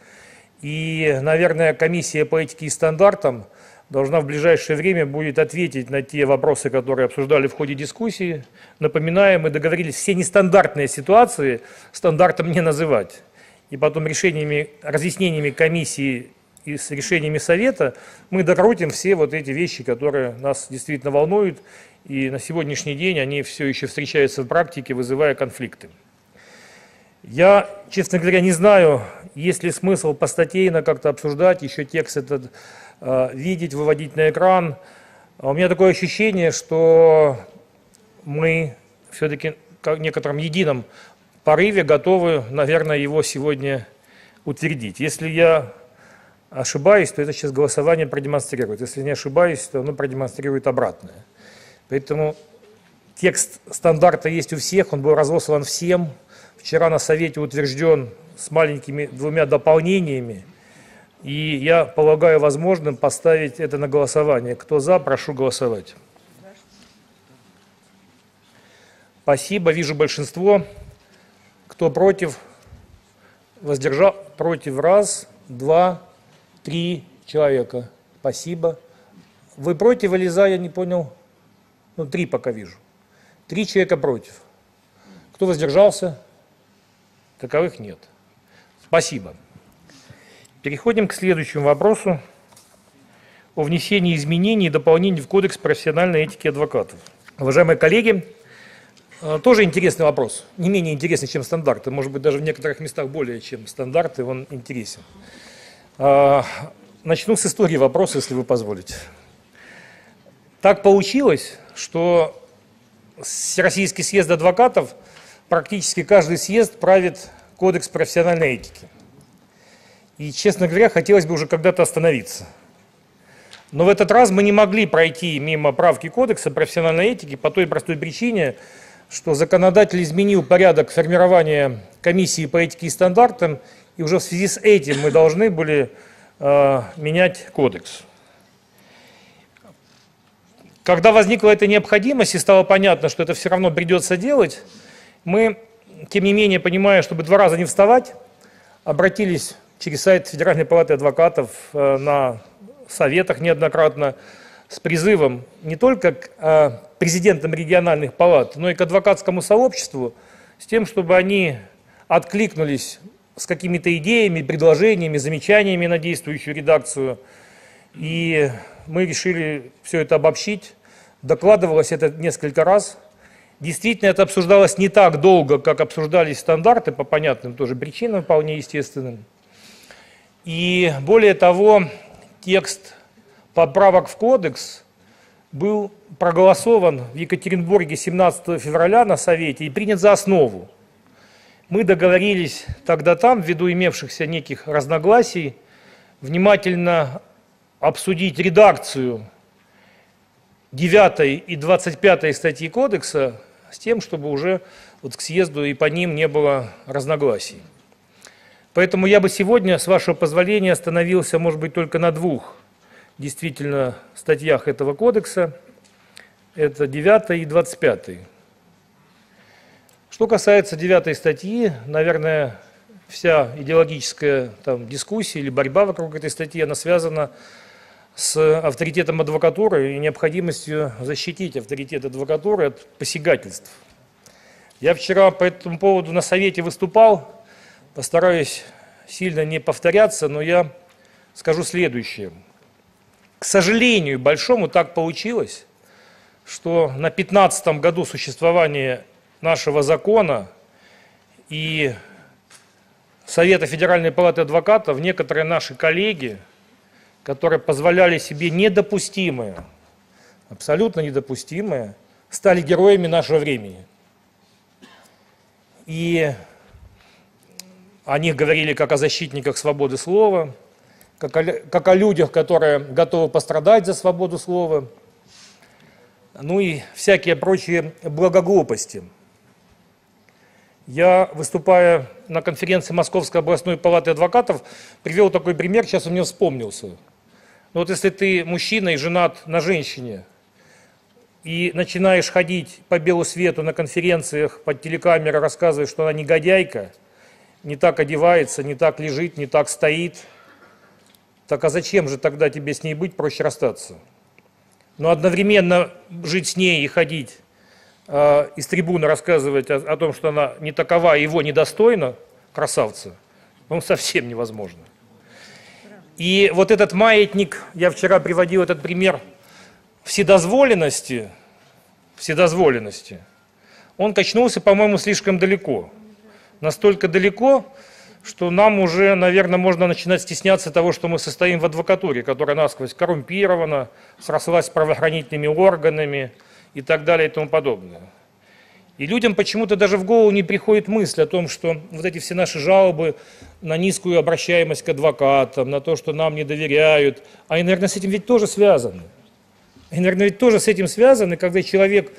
И, наверное, комиссия по этике и стандартам должна в ближайшее время будет ответить на те вопросы, которые обсуждали в ходе дискуссии. Напоминаем, мы договорились все нестандартные ситуации стандартом не называть и потом решениями, разъяснениями комиссии и с решениями совета мы докрутим все вот эти вещи, которые нас действительно волнуют, и на сегодняшний день они все еще встречаются в практике, вызывая конфликты. Я, честно говоря, не знаю, есть ли смысл постатейно как-то обсуждать, еще текст этот э, видеть, выводить на экран. А у меня такое ощущение, что мы все-таки в некотором едином порыве готовы, наверное, его сегодня утвердить. Если я ошибаюсь, то это сейчас голосование продемонстрирует. Если не ошибаюсь, то оно продемонстрирует обратное. Поэтому текст стандарта есть у всех, он был разослан всем. Вчера на совете утвержден с маленькими двумя дополнениями. И я полагаю возможным поставить это на голосование. Кто за, прошу голосовать. Спасибо, вижу большинство. Кто против? Воздержал? Против раз, два, три человека. Спасибо. Вы против или за, я не понял? Ну, три пока вижу. Три человека против. Кто воздержался? Таковых нет. Спасибо. Переходим к следующему вопросу о внесении изменений и дополнений в Кодекс профессиональной этики адвокатов. Уважаемые коллеги, тоже интересный вопрос, не менее интересный, чем стандарты, может быть, даже в некоторых местах более, чем стандарты, он интересен. А, начну с истории вопроса, если вы позволите. Так получилось, что Всероссийский съезд адвокатов, практически каждый съезд правит кодекс профессиональной этики. И, честно говоря, хотелось бы уже когда-то остановиться. Но в этот раз мы не могли пройти мимо правки кодекса профессиональной этики по той простой причине, что законодатель изменил порядок формирования комиссии по этике и стандартам, и уже в связи с этим мы должны были э, менять кодекс. Когда возникла эта необходимость и стало понятно, что это все равно придется делать, мы тем не менее, понимая, чтобы два раза не вставать, обратились через сайт Федеральной палаты адвокатов э, на советах неоднократно с призывом не только к э, президентам региональных палат, но и к адвокатскому сообществу с тем, чтобы они откликнулись с какими-то идеями, предложениями, замечаниями на действующую редакцию. И мы решили все это обобщить. Докладывалось это несколько раз. Действительно, это обсуждалось не так долго, как обсуждались стандарты, по понятным тоже причинам, вполне естественным. И более того, текст поправок в кодекс был проголосован в Екатеринбурге 17 февраля на Совете и принят за основу. Мы договорились тогда там, ввиду имевшихся неких разногласий, внимательно обсудить редакцию 9 и 25 статьи Кодекса с тем, чтобы уже вот к съезду и по ним не было разногласий. Поэтому я бы сегодня, с вашего позволения, остановился, может быть, только на двух действительно статьях этого кодекса. Это 9 и 25. Что касается 9 статьи, наверное, вся идеологическая там, дискуссия или борьба вокруг этой статьи, она связана с авторитетом адвокатуры и необходимостью защитить авторитет адвокатуры от посягательств. Я вчера по этому поводу на совете выступал, Постараюсь сильно не повторяться, но я скажу следующее. Сожалению, большому так получилось, что на 15 году существования нашего закона и Совета Федеральной палаты адвокатов некоторые наши коллеги, которые позволяли себе недопустимое, абсолютно недопустимое, стали героями нашего времени. И о них говорили как о защитниках свободы слова, как о, как о людях, которые готовы пострадать за свободу слова, ну и всякие прочие благоглупости. Я, выступая на конференции Московской областной палаты адвокатов, привел такой пример, сейчас он мне вспомнился. Ну вот если ты мужчина и женат на женщине, и начинаешь ходить по белу свету на конференциях под телекамерой, рассказывая, что она негодяйка – не так одевается, не так лежит, не так стоит. Так а зачем же тогда тебе с ней быть, проще расстаться? Но одновременно жить с ней и ходить э, из трибуны рассказывать о, о том, что она не такова, его недостойна, красавца, ну совсем невозможно. И вот этот маятник, я вчера приводил этот пример вседозволенности, вседозволенности, он качнулся, по-моему, слишком далеко настолько далеко, что нам уже, наверное, можно начинать стесняться того, что мы состоим в адвокатуре, которая насквозь коррумпирована, срослась с правоохранительными органами и так далее и тому подобное. И людям почему-то даже в голову не приходит мысль о том, что вот эти все наши жалобы на низкую обращаемость к адвокатам, на то, что нам не доверяют, они, наверное, с этим ведь тоже связаны. И, наверное, ведь тоже с этим связаны, когда человек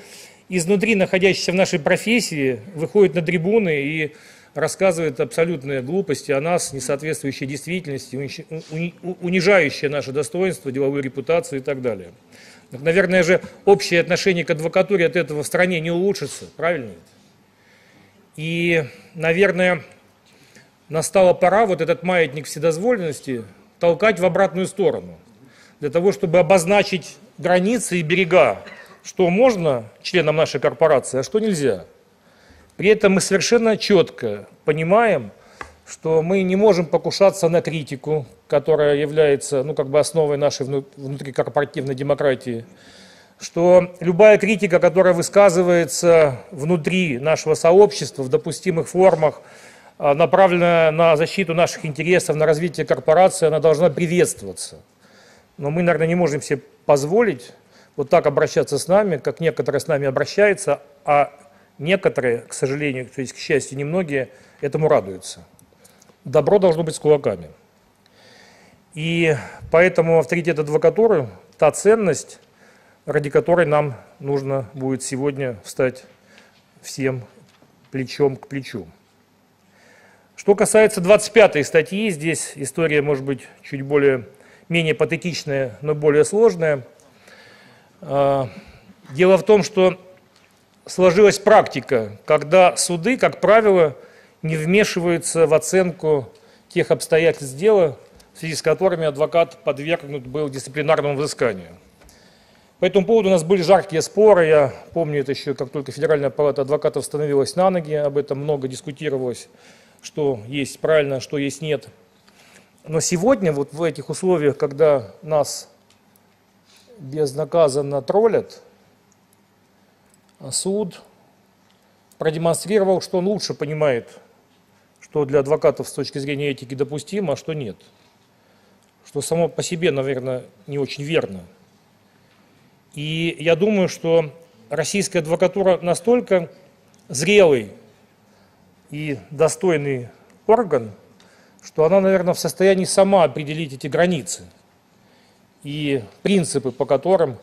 изнутри находящийся в нашей профессии выходит на трибуны и рассказывает абсолютные глупости о нас, не соответствующие действительности, унижающие наше достоинство, деловую репутацию и так далее. Наверное же общее отношение к адвокатуре от этого в стране не улучшится, правильно? И, наверное, настала пора вот этот маятник вседозволенности толкать в обратную сторону, для того, чтобы обозначить границы и берега что можно членам нашей корпорации, а что нельзя. При этом мы совершенно четко понимаем, что мы не можем покушаться на критику, которая является ну, как бы основой нашей внутрикорпоративной демократии, что любая критика, которая высказывается внутри нашего сообщества в допустимых формах, а, направленная на защиту наших интересов, на развитие корпорации, она должна приветствоваться. Но мы, наверное, не можем себе позволить вот так обращаться с нами, как некоторые с нами обращаются, а некоторые, к сожалению, то есть, к счастью, немногие этому радуются. Добро должно быть с кулаками. И поэтому авторитет адвокатуры – та ценность, ради которой нам нужно будет сегодня встать всем плечом к плечу. Что касается 25 статьи, здесь история может быть чуть более, менее патетичная, но более сложная – а, дело в том, что сложилась практика, когда суды, как правило, не вмешиваются в оценку тех обстоятельств дела, в связи с которыми адвокат подвергнут был дисциплинарному взысканию. По этому поводу у нас были жаркие споры. Я помню это еще, как только Федеральная палата адвокатов становилась на ноги, об этом много дискутировалось, что есть правильно, что есть нет. Но сегодня, вот в этих условиях, когда нас безнаказанно троллят, суд продемонстрировал, что он лучше понимает, что для адвокатов с точки зрения этики допустимо, а что нет. Что само по себе, наверное, не очень верно. И я думаю, что российская адвокатура настолько зрелый и достойный орган, что она, наверное, в состоянии сама определить эти границы и принципы, по которым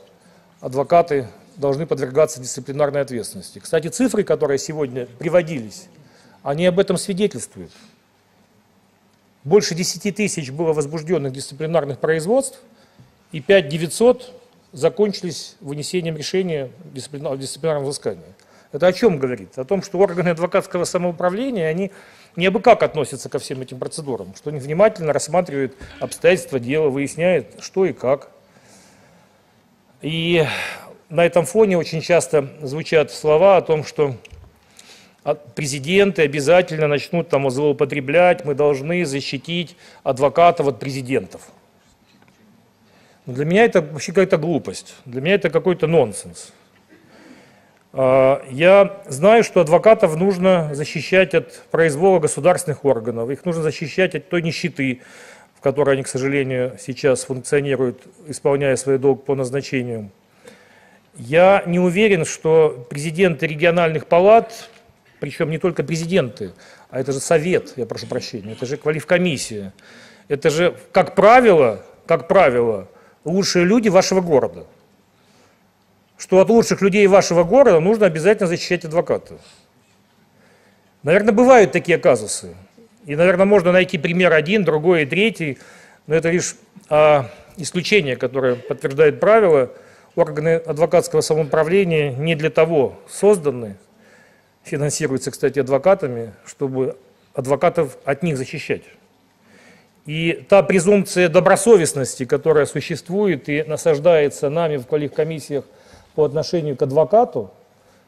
адвокаты должны подвергаться дисциплинарной ответственности. Кстати, цифры, которые сегодня приводились, они об этом свидетельствуют. Больше 10 тысяч было возбужденных дисциплинарных производств, и 5 900 закончились вынесением решения дисциплинарного, дисциплинарного взыскания. Это о чем говорит? О том, что органы адвокатского самоуправления, они не абы как относятся ко всем этим процедурам, что они внимательно рассматривают обстоятельства дела, выясняют, что и как. И на этом фоне очень часто звучат слова о том, что президенты обязательно начнут там злоупотреблять, мы должны защитить адвокатов от президентов. Но для меня это вообще какая-то глупость, для меня это какой-то нонсенс. А, я знаю, что адвокатов нужно защищать от произвола государственных органов, их нужно защищать от той нищеты, в которой они, к сожалению, сейчас функционируют, исполняя свой долг по назначению. Я не уверен, что президенты региональных палат, причем не только президенты, а это же совет, я прошу прощения, это же квалифкомиссия, это же, как правило, как правило, лучшие люди вашего города. Что от лучших людей вашего города нужно обязательно защищать адвоката. Наверное, бывают такие казусы. И, наверное, можно найти пример один, другой и третий, но это лишь а, исключение, которое подтверждает правило – Органы адвокатского самоуправления не для того созданы, финансируются, кстати, адвокатами, чтобы адвокатов от них защищать. И та презумпция добросовестности, которая существует и насаждается нами в квалифкомиссиях по отношению к адвокату,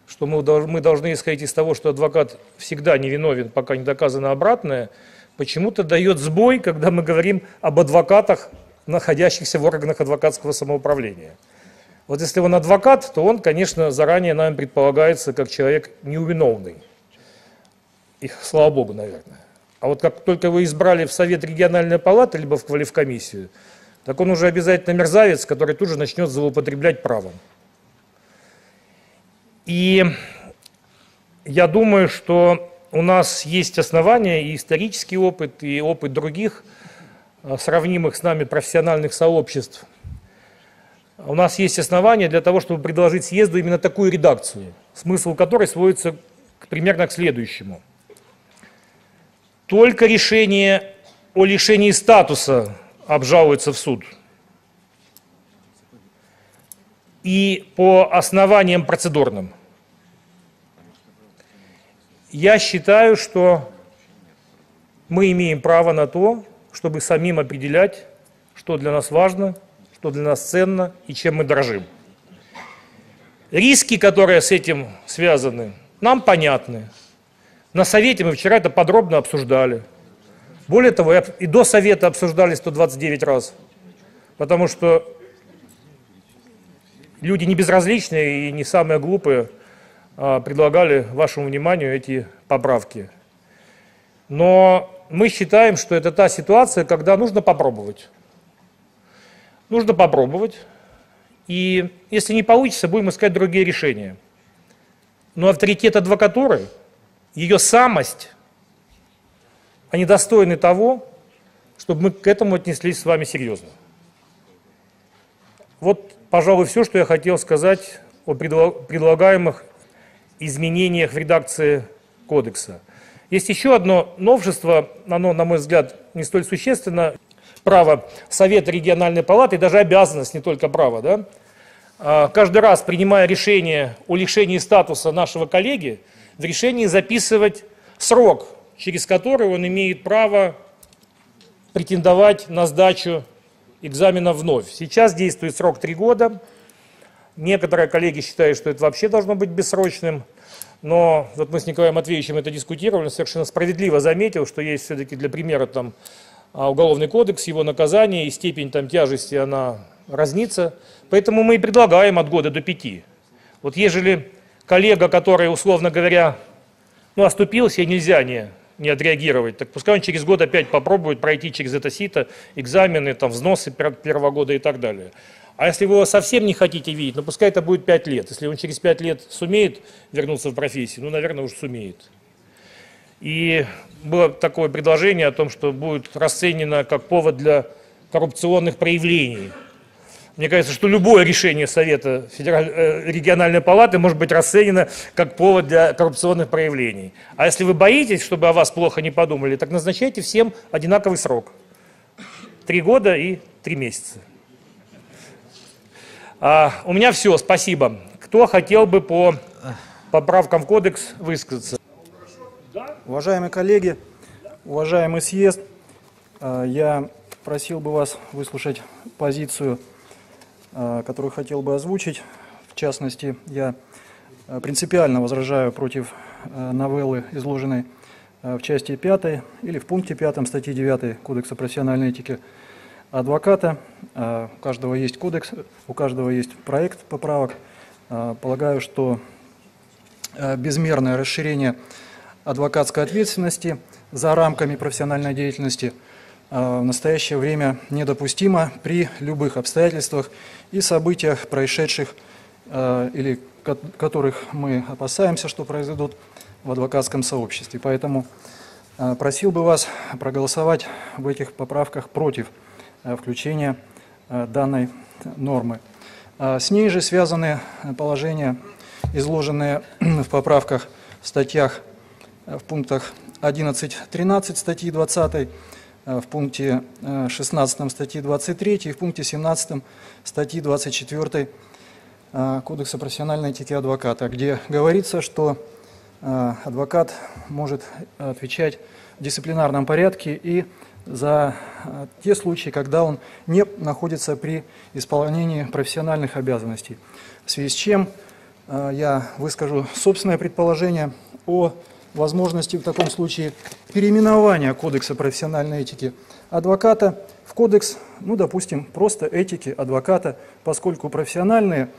что мы, мы должны исходить из того, что адвокат всегда невиновен, пока не доказано обратное, почему-то дает сбой, когда мы говорим об адвокатах, находящихся в органах адвокатского самоуправления. Вот если он адвокат, то он, конечно, заранее нам предполагается как человек неувиновный. Их, слава богу, наверное. А вот как только вы избрали в Совет региональной палаты, либо в квалифкомиссию, так он уже обязательно мерзавец, который тут же начнет злоупотреблять правом. И я думаю, что у нас есть основания и исторический опыт, и опыт других а, сравнимых с нами профессиональных сообществ – у нас есть основания для того, чтобы предложить съезду именно такую редакцию, смысл которой сводится примерно к следующему. Только решение о лишении статуса обжалуется в суд. И по основаниям процедурным. Я считаю, что мы имеем право на то, чтобы самим определять, что для нас важно – что для нас ценно и чем мы дорожим. Риски, которые с этим связаны, нам понятны. На совете мы вчера это подробно обсуждали. Более того, и до совета обсуждали 129 раз. Потому что люди не безразличные и не самые глупые а, предлагали вашему вниманию эти поправки. Но мы считаем, что это та ситуация, когда нужно попробовать. Нужно попробовать. И если не получится, будем искать другие решения. Но авторитет адвокатуры, ее самость, они достойны того, чтобы мы к этому отнеслись с вами серьезно. Вот, пожалуй, все, что я хотел сказать о предлагаемых изменениях в редакции кодекса. Есть еще одно новшество, оно, на мой взгляд, не столь существенно право Совета региональной палаты, даже обязанность, не только право, да, а, каждый раз, принимая решение о лишении статуса нашего коллеги, в решении записывать срок, через который он имеет право претендовать на сдачу экзамена вновь. Сейчас действует срок 3 года. Некоторые коллеги считают, что это вообще должно быть бессрочным. Но вот мы с Николаем Матвеевичем это дискутировали, он совершенно справедливо заметил, что есть все-таки для примера там уголовный кодекс, его наказание и степень там тяжести, она разнится. Поэтому мы и предлагаем от года до пяти. Вот ежели коллега, который, условно говоря, ну, оступился, и нельзя не, не отреагировать, так пускай он через год опять попробует пройти через это сито, экзамены, там, взносы первого года и так далее. А если вы его совсем не хотите видеть, ну пускай это будет 5 лет. Если он через 5 лет сумеет вернуться в профессию, ну, наверное, уж сумеет. И было такое предложение о том, что будет расценено как повод для коррупционных проявлений. Мне кажется, что любое решение Совета Федераль... Э, региональной палаты может быть расценено как повод для коррупционных проявлений. А если вы боитесь, чтобы о вас плохо не подумали, так назначайте всем одинаковый срок. Три года и три месяца. А, у меня все, спасибо. Кто хотел бы по поправкам в кодекс высказаться? Уважаемые коллеги, уважаемый съезд, а, я просил бы вас выслушать позицию, а, которую хотел бы озвучить. В частности, я а, принципиально возражаю против новеллы, изложенной в части 5 или в пункте 5 статьи 9 Кодекса профессиональной этики адвоката. У каждого есть кодекс, у каждого есть проект поправок. Полагаю, что безмерное расширение адвокатской ответственности за рамками профессиональной деятельности в настоящее время недопустимо при любых обстоятельствах и событиях, происшедших или которых мы опасаемся, что произойдут в адвокатском сообществе. Поэтому просил бы вас проголосовать в этих поправках против включения данной нормы. А с ней же связаны положения, изложенные в поправках в статьях, в пунктах 11.13 статьи 20, в пункте 16 статьи 23 и в пункте 17 статьи 24 Кодекса профессиональной этики адвоката, где говорится, что адвокат может отвечать в дисциплинарном порядке и за э, те случаи, когда он не находится при исполнении профессиональных обязанностей. В связи с чем э, я выскажу собственное предположение о возможности в таком случае переименования Кодекса профессиональной этики адвоката в Кодекс, ну, допустим, просто этики адвоката, поскольку профессиональные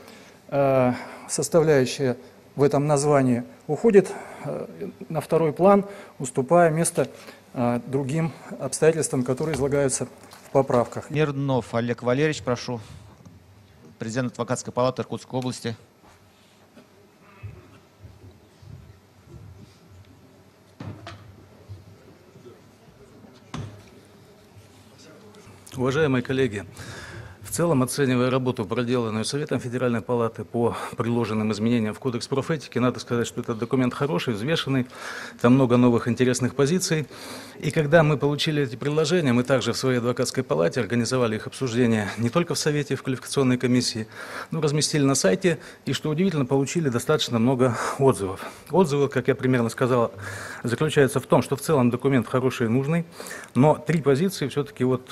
э, составляющие в этом названии уходят на второй план, уступая место а, другим обстоятельствам, которые излагаются в поправках. Мирнов Олег Валерьевич, прошу. Президент Адвокатской палаты Иркутской области. Уважаемые коллеги, в целом, оценивая работу, проделанную Советом Федеральной Палаты по предложенным изменениям в Кодекс профэтики, надо сказать, что этот документ хороший, взвешенный, там много новых интересных позиций. И когда мы получили эти предложения, мы также в своей адвокатской палате организовали их обсуждение не только в Совете, в квалификационной комиссии, но разместили на сайте, и, что удивительно, получили достаточно много отзывов. Отзывы, как я примерно сказал, заключаются в том, что в целом документ хороший и нужный, но три позиции все-таки вот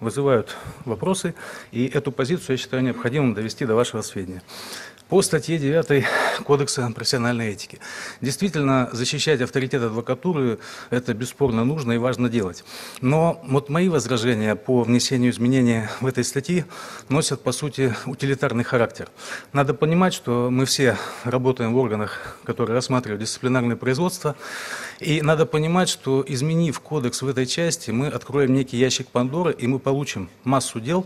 вызывают вопросы, и эту позицию я считаю необходимым довести до вашего сведения по статье 9 Кодекса профессиональной этики. Действительно, защищать авторитет адвокатуры – это бесспорно нужно и важно делать. Но вот мои возражения по внесению изменений в этой статье носят, по сути, утилитарный характер. Надо понимать, что мы все работаем в органах, которые рассматривают дисциплинарное производство, и надо понимать, что изменив кодекс в этой части, мы откроем некий ящик Пандоры, и мы получим массу дел,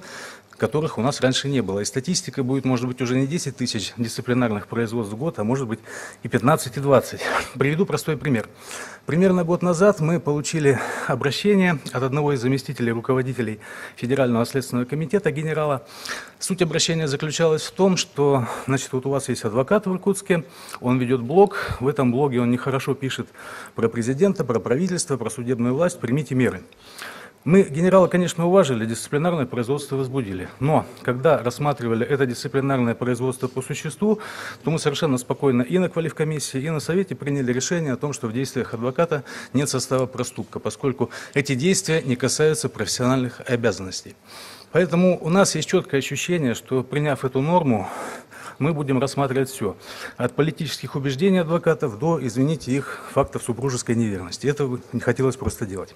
которых у нас раньше не было. И статистика будет, может быть, уже не 10 тысяч дисциплинарных производств в год, а может быть и 15, и 20. Приведу простой пример. Примерно год назад мы получили обращение от одного из заместителей руководителей Федерального следственного комитета, генерала. Суть обращения заключалась в том, что, значит, вот у вас есть адвокат в Иркутске, он ведет блог, в этом блоге он нехорошо пишет про президента, про правительство, про судебную власть, примите меры. Мы генерала, конечно, уважили, дисциплинарное производство возбудили. Но когда рассматривали это дисциплинарное производство по существу, то мы совершенно спокойно и на квалифкомиссии, и на совете приняли решение о том, что в действиях адвоката нет состава проступка, поскольку эти действия не касаются профессиональных обязанностей. Поэтому у нас есть четкое ощущение, что приняв эту норму, мы будем рассматривать все. От политических убеждений адвокатов до, извините, их фактов супружеской неверности. Это не хотелось просто делать.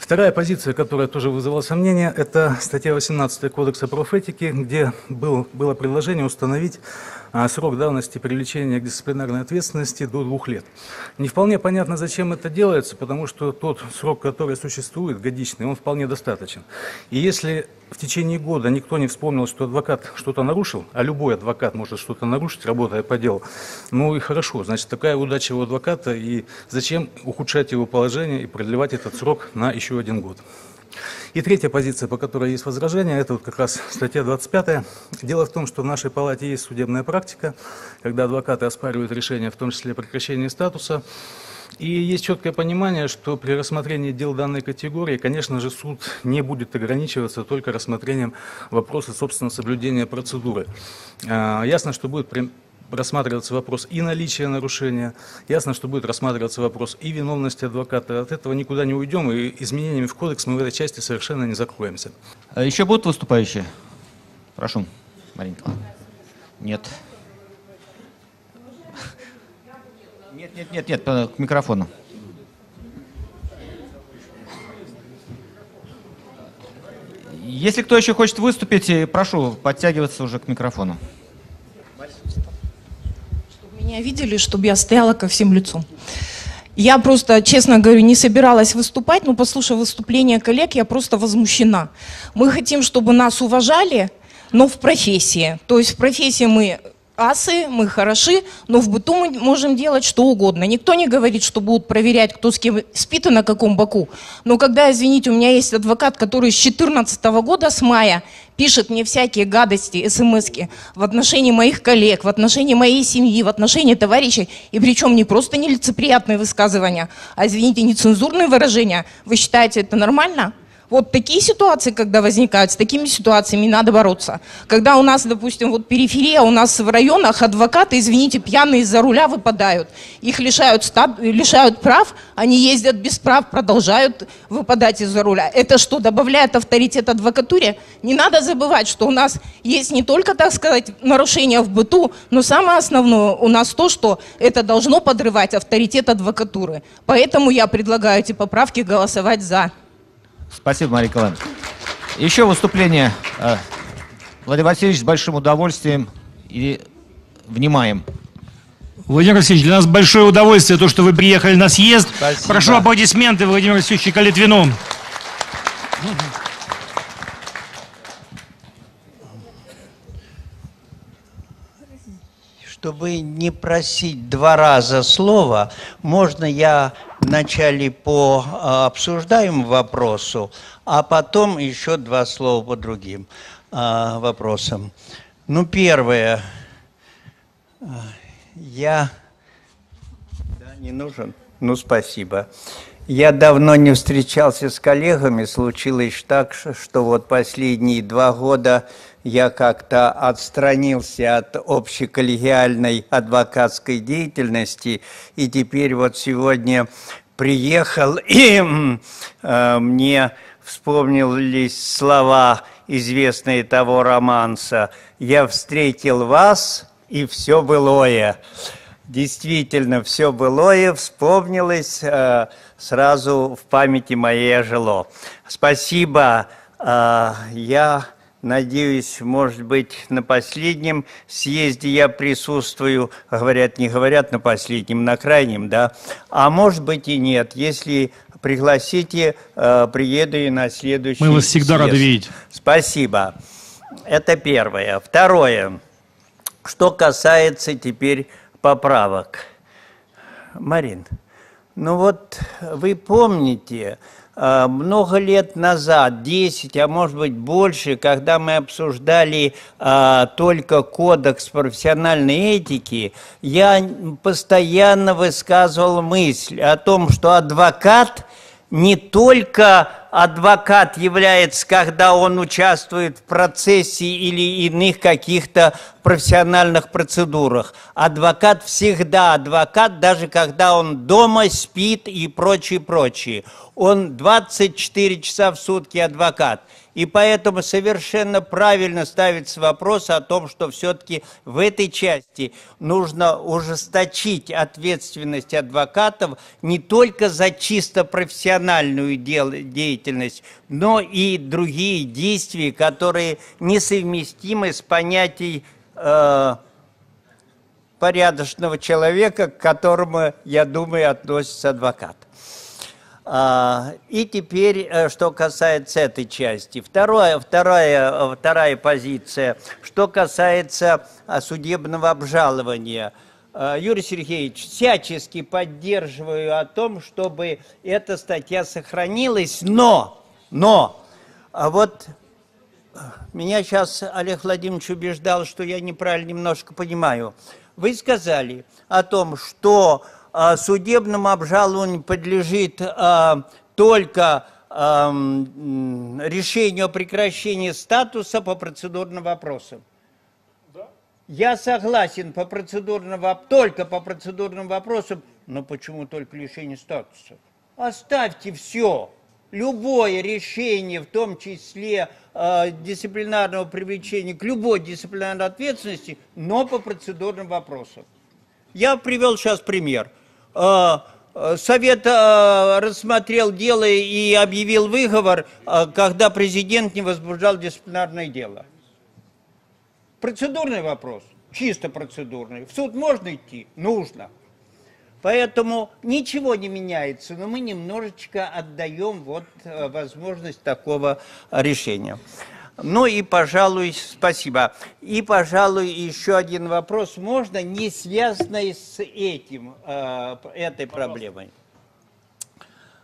Вторая позиция, которая тоже вызывала сомнения, это статья 18 Кодекса профэтики, где был, было предложение установить а, срок давности привлечения к дисциплинарной ответственности до двух лет. Не вполне понятно, зачем это делается, потому что тот срок, который существует, годичный, он вполне достаточен. И если в течение года никто не вспомнил, что адвокат что-то нарушил, а любой адвокат может что-то нарушить, работая по делу, ну и хорошо, значит, такая удача у адвоката, и зачем ухудшать его положение и продлевать этот срок на еще один год. И третья позиция, по которой есть возражение, это вот как раз статья 25. Дело в том, что в нашей палате есть судебная практика, когда адвокаты оспаривают решения, в том числе прекращения статуса, и есть четкое понимание, что при рассмотрении дел данной категории, конечно же, суд не будет ограничиваться только рассмотрением вопроса, собственно, соблюдения процедуры. А, ясно, что будет рассматриваться вопрос и наличия нарушения. Ясно, что будет рассматриваться вопрос и виновности адвоката. От этого никуда не уйдем, и изменениями в кодекс мы в этой части совершенно не закроемся. А Еще будут выступающие? Прошу, Марина. Нет. Нет, нет, нет, нет, к микрофону. Если кто еще хочет выступить, э, прошу подтягиваться уже к микрофону. Меня видели, чтобы я стояла ко всем лицом. Я просто, честно говорю, не собиралась выступать, но послушав выступление коллег, я просто возмущена. Мы хотим, чтобы нас уважали, но в профессии. То есть в профессии мы асы, мы хороши, но в быту мы можем делать что угодно. Никто не говорит, что будут проверять, кто с кем спит и на каком боку. Но когда, извините, у меня есть адвокат, который с 2014 года, с мая, пишет мне всякие гадости, смс в отношении моих коллег, в отношении моей семьи, в отношении товарищей, и причем не просто нелицеприятные высказывания, а, извините, нецензурные выражения, вы считаете это нормально? Вот такие ситуации, когда возникают, с такими ситуациями надо бороться. Когда у нас, допустим, вот периферия, у нас в районах адвокаты, извините, пьяные из-за руля выпадают. Их лишают, стат, лишают прав, они ездят без прав, продолжают выпадать из-за руля. Это что, добавляет авторитет адвокатуре? Не надо забывать, что у нас есть не только, так сказать, нарушения в быту, но самое основное у нас то, что это должно подрывать авторитет адвокатуры. Поэтому я предлагаю эти поправки голосовать за. Спасибо, Мария Николаевна. Еще выступление. э, Владимир Васильевич с большим удовольствием и внимаем. Владимир Васильевич, для нас большое удовольствие, то, что вы приехали на съезд. Спасибо. Прошу аплодисменты Владимиру Васильевичу Калитвину. Чтобы не просить два раза слова, можно я вначале по а, обсуждаемому вопросу, а потом еще два слова по другим а, вопросам. Ну, первое. Я... Да, не нужен? Ну, спасибо. Я давно не встречался с коллегами. Случилось так, что вот последние два года я как-то отстранился от общеколлегиальной адвокатской деятельности, и теперь вот сегодня приехал, и э, мне вспомнились слова известные того романса «Я встретил вас, и все былое». Действительно, все былое вспомнилось, э, сразу в памяти моей ожило. Спасибо. Э, Я надеюсь, может быть, на последнем съезде я присутствую. Говорят, не говорят на последнем, на крайнем, да. А может быть и нет. Если пригласите, э, приеду и на следующий Мы вас всегда рады съезд. видеть. Спасибо. Это первое. Второе. Что касается теперь поправок. Марин, ну вот вы помните, много лет назад, 10, а может быть больше, когда мы обсуждали э, только кодекс профессиональной этики, я постоянно высказывал мысль о том, что адвокат не только адвокат является, когда он участвует в процессе или иных каких-то профессиональных процедурах. Адвокат всегда адвокат, даже когда он дома спит и прочее, прочее. Он 24 часа в сутки адвокат. И поэтому совершенно правильно ставится вопрос о том, что все-таки в этой части нужно ужесточить ответственность адвокатов не только за чисто профессиональную деятельность, но и другие действия, которые несовместимы с понятием э, порядочного человека, к которому, я думаю, относится адвокат. А, И теперь, э, что касается этой части. Второе, вторая, вторая позиция, что касается а, судебного обжалования. А, Юрий Сергеевич, всячески поддерживаю о том, чтобы эта статья сохранилась, но, но, вот меня сейчас Олег Владимирович убеждал, что я неправильно немножко понимаю. Вы сказали о том, что судебному обжалованию подлежит а, только а, решению о прекращении статуса по процедурным вопросам. Я согласен по процедурным, только по процедурным вопросам, но почему только лишение статуса? Оставьте все. Любое решение, в том числе э, дисциплинарного привлечения к любой дисциплинарной ответственности, но по процедурным вопросам. Я привел сейчас пример. Э, э, Совет э, рассмотрел дело и объявил выговор, когда президент не возбуждал дисциплинарное дело. Процедурный вопрос, чисто процедурный. В суд можно идти? Нужно. Поэтому ничего не меняется, но мы немножечко отдаем вот возможность такого решения. Ну и, пожалуй, спасибо. И, пожалуй, еще один вопрос можно, не связанный с этим, э, этой проблемой.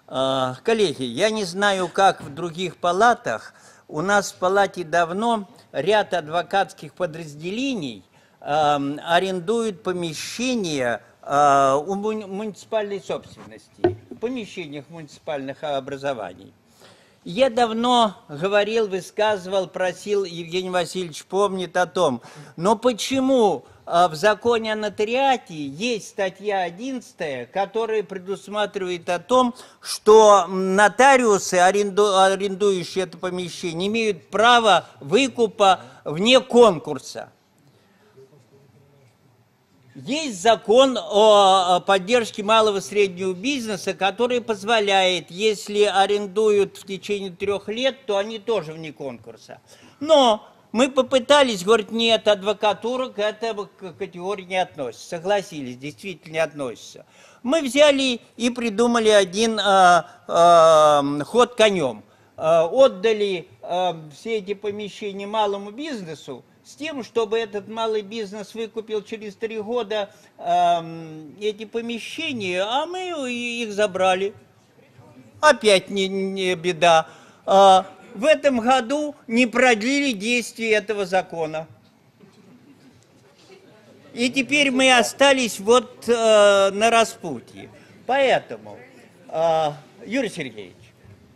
А, Коллеги, я не знаю, как в других палатах. У нас в палате давно ряд адвокатских подразделений эм, арендуют помещения э, у муни- муниципальной собственности, в помещениях муниципальных образований. Я давно говорил, высказывал, просил, Евгений Васильевич помнит о том, но почему а, в законе о нотариате есть статья 11, которая предусматривает о том, что нотариусы, аренду- арендующие это помещение, имеют право выкупа вне конкурса. Есть закон о поддержке малого и среднего бизнеса, который позволяет, если арендуют в течение трех лет, то они тоже вне конкурса. Но мы попытались, говорит, нет, адвокатура к этой категории не относится. Согласились, действительно не относится. Мы взяли и придумали один а, а, ход конем. А, отдали а, все эти помещения малому бизнесу, с тем, чтобы этот малый бизнес выкупил через три года эм, эти помещения, а мы их забрали. Опять не, не беда. А, в этом году не продлили действие этого закона. И теперь мы остались вот э, на распутье. Поэтому, э, Юрий Сергеевич,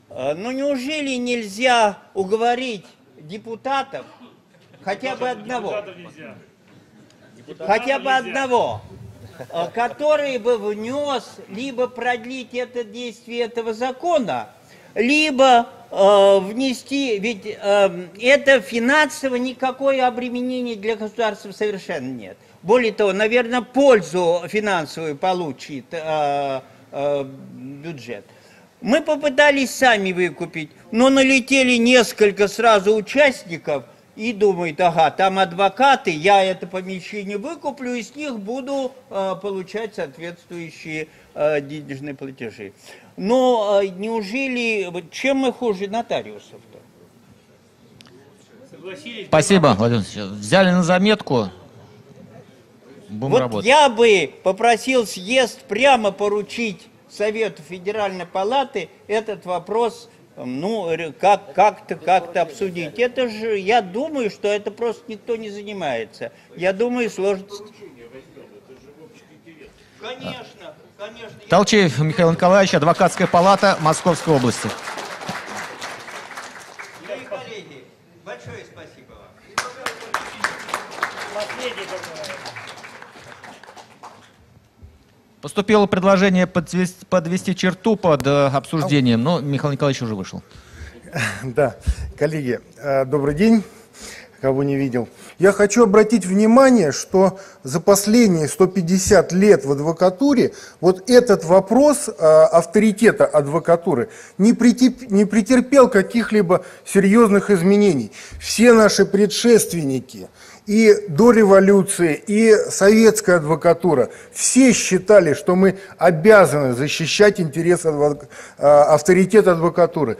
э, ну неужели нельзя уговорить депутатов, хотя бы одного, хотя бы одного, э, который бы внес либо продлить это действие этого закона, либо э, внести, ведь э, это финансово никакое обременение для государства совершенно нет. Более того, наверное, пользу финансовую получит э, э, бюджет. Мы попытались сами выкупить, но налетели несколько сразу участников и думают, ага, там адвокаты, я это помещение выкуплю, и с них буду э, получать соответствующие э, денежные платежи. Но э, неужели, чем мы хуже нотариусов-то? Спасибо, Владимир Владимирович. Взяли на заметку. Будем Вот работать. я бы попросил съезд прямо поручить Совету Федеральной Палаты этот вопрос ну, ре- как, как-то, как-то обсудить. Это же, я думаю, что это просто никто не занимается. Я думаю, сложится... Конечно, конечно. Толчеев Михаил Николаевич, адвокатская палата Московской области. Поступило предложение подвести, подвести черту под э, обсуждением, но Михаил Николаевич уже вышел. Да, коллеги, э, добрый день, кого не видел. Я хочу обратить внимание, что за последние 150 лет в адвокатуре вот этот вопрос э, авторитета адвокатуры не, претерп, не претерпел каких-либо серьезных изменений. Все наши предшественники – и до революции, и советская адвокатура, все считали, что мы обязаны защищать интерес адвок... А, авторитет адвокатуры.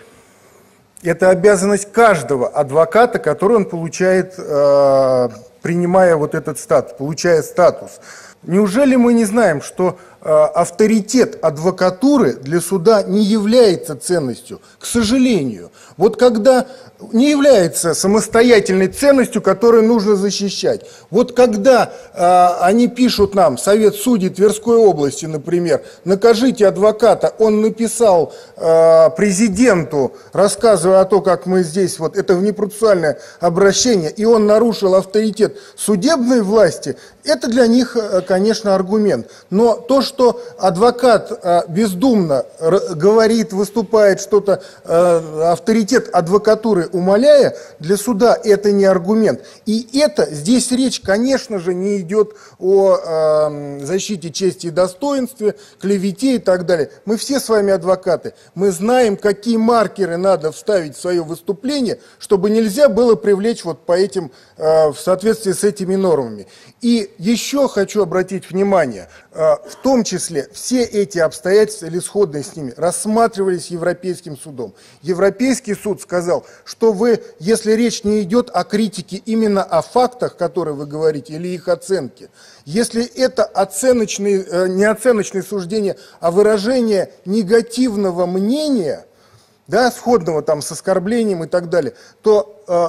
Это обязанность каждого адвоката, который он получает, а, принимая вот этот статус, получая статус. Неужели мы не знаем, что а, авторитет адвокатуры для суда не является ценностью? К сожалению. Вот когда не является самостоятельной ценностью, которую нужно защищать. Вот когда э, они пишут нам, Совет судей Тверской области, например, накажите адвоката, он написал э, президенту, рассказывая о том, как мы здесь, вот это внепроцессуальное обращение, и он нарушил авторитет судебной власти, это для них, э, конечно, аргумент. Но то, что адвокат э, бездумно говорит, выступает что-то, э, авторитет адвокатуры умоляя, для суда это не аргумент. И это, здесь речь, конечно же, не идет о э, защите чести и достоинстве, клевете и так далее. Мы все с вами адвокаты. Мы знаем, какие маркеры надо вставить в свое выступление, чтобы нельзя было привлечь вот по этим, э, в соответствии с этими нормами. И еще хочу обратить внимание, э, в том числе все эти обстоятельства или сходные с ними рассматривались Европейским судом. Европейский суд сказал, что вы, если речь не идет о критике именно о фактах, которые вы говорите, или их оценке, если это оценочные, э, не оценочные суждения, а выражение негативного мнения, да, сходного там с оскорблением и так далее, то э,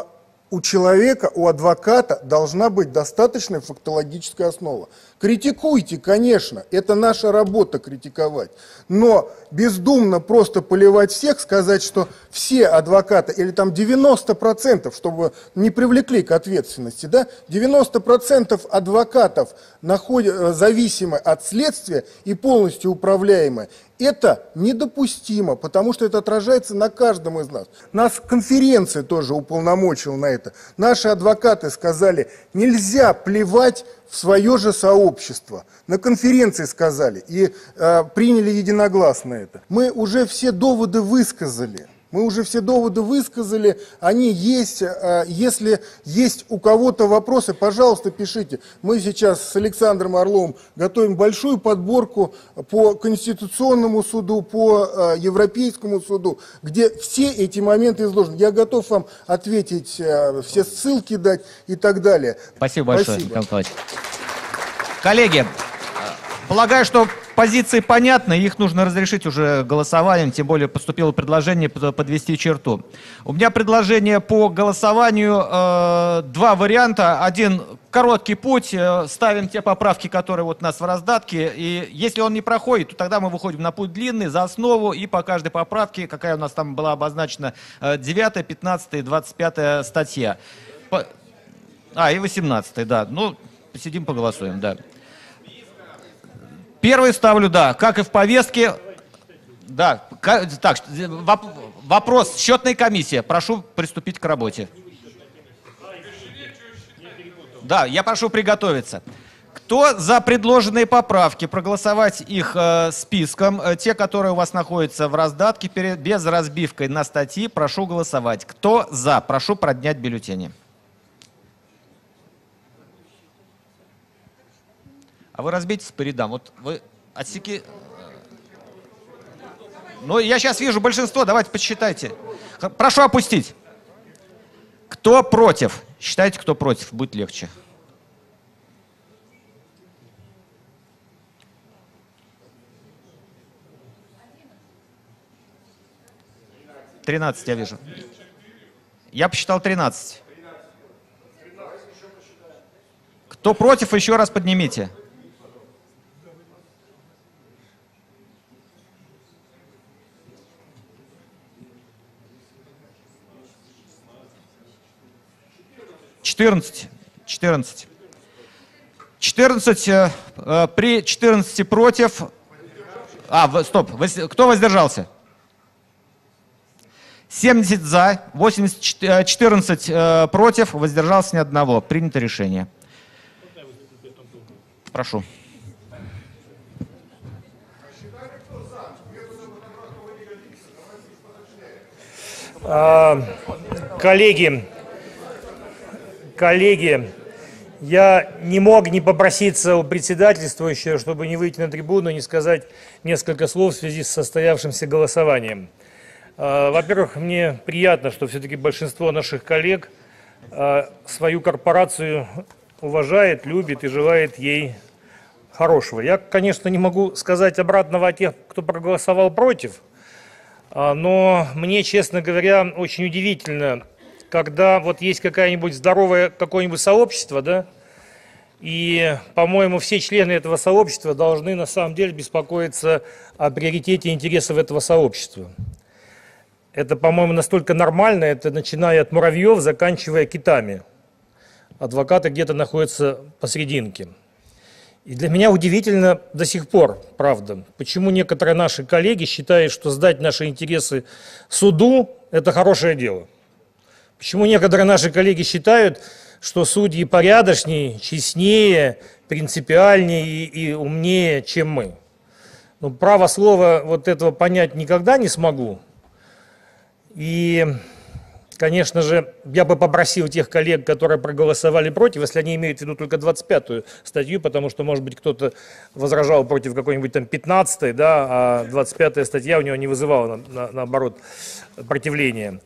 у человека, у адвоката должна быть достаточная фактологическая основа. Критикуйте, конечно, это наша работа критиковать. Но бездумно просто поливать всех, сказать, что все адвокаты, или там 90%, чтобы не привлекли к ответственности, да, 90% адвокатов находят, э, зависимы от следствия и полностью управляемы. Это недопустимо, потому что это отражается на каждом из нас. Нас конференция тоже уполномочила на это. Наши адвокаты сказали, нельзя плевать в свое же сообщество. На конференции сказали и э, приняли единогласно это. Мы уже все доводы высказали. Мы уже все доводы высказали, они есть. А, если есть у кого-то вопросы, пожалуйста, пишите. Мы сейчас с Александром Орловым готовим большую подборку по Конституционному суду, по а, Европейскому суду, где все эти моменты изложены. Я готов вам ответить, а, все ссылки дать и так далее. Спасибо большое, Спасибо. Николаевич. Коллеги, полагаю, что позиции понятны, их нужно разрешить уже голосованием, тем более поступило предложение подвести черту. У меня предложение по голосованию, э, два варианта. Один короткий путь, э, ставим те поправки, которые вот у нас в раздатке, и если он не проходит, то тогда мы выходим на путь длинный, за основу, и по каждой поправке, какая у нас там была обозначена, 9, 15, 25 статья. По... А, и 18, да. Ну, посидим, поголосуем, да. Первый ставлю, да, как и в повестке. Да, так, вопрос. Счетная комиссия. Прошу приступить к работе. Да, я прошу приготовиться. Кто за предложенные поправки, проголосовать их э, списком, э, те, которые у вас находятся в раздатке, перед, без разбивкой на статьи, прошу голосовать. Кто за, прошу проднять бюллетени. А вы разбейтесь по рядам. Вот вы отсеки... Ну, я сейчас вижу большинство, давайте посчитайте. Прошу опустить. Кто против? Считайте, кто против, будет легче. Тринадцать я вижу. Я посчитал тринадцать. Кто против, еще раз поднимите. 14. 14. 14, э, э, при 14 против... А, стоп, кто воздержался? 70 за, 80, э, 14 э, против, воздержался ни одного. Принято решение. Прошу. А, Коллеги, коллеги, я не мог не попроситься у председательствующего, чтобы не выйти на трибуну и не сказать несколько слов в связи с состоявшимся голосованием. А, Во-первых, мне приятно, что все-таки большинство наших коллег а, свою корпорацию уважает, любит и желает ей хорошего. Я, конечно, не могу сказать обратного о тех, кто проголосовал против, а, но мне, честно говоря, очень удивительно, когда вот есть какая-нибудь здоровое какое-нибудь сообщество, да, и, по-моему, все члены этого сообщества должны на самом деле беспокоиться о приоритете интересов этого сообщества. Это, по-моему, настолько нормально, это начиная от муравьев, заканчивая китами. Адвокаты где-то находятся посерединке. И для меня удивительно до сих пор, правда, почему некоторые наши коллеги считают, что сдать наши интересы суду – это хорошее дело. Почему некоторые наши коллеги считают, что судьи порядочнее, честнее, принципиальнее и, и умнее, чем мы. Ну, право слова вот этого понять никогда не смогу. И, конечно же, я бы попросил тех коллег, которые проголосовали против, если они имеют в виду только 25-ю статью, потому что, может быть, кто-то возражал против какой-нибудь там 15-й, да, а 25-я статья у него не вызывала, на- на- наоборот, противления.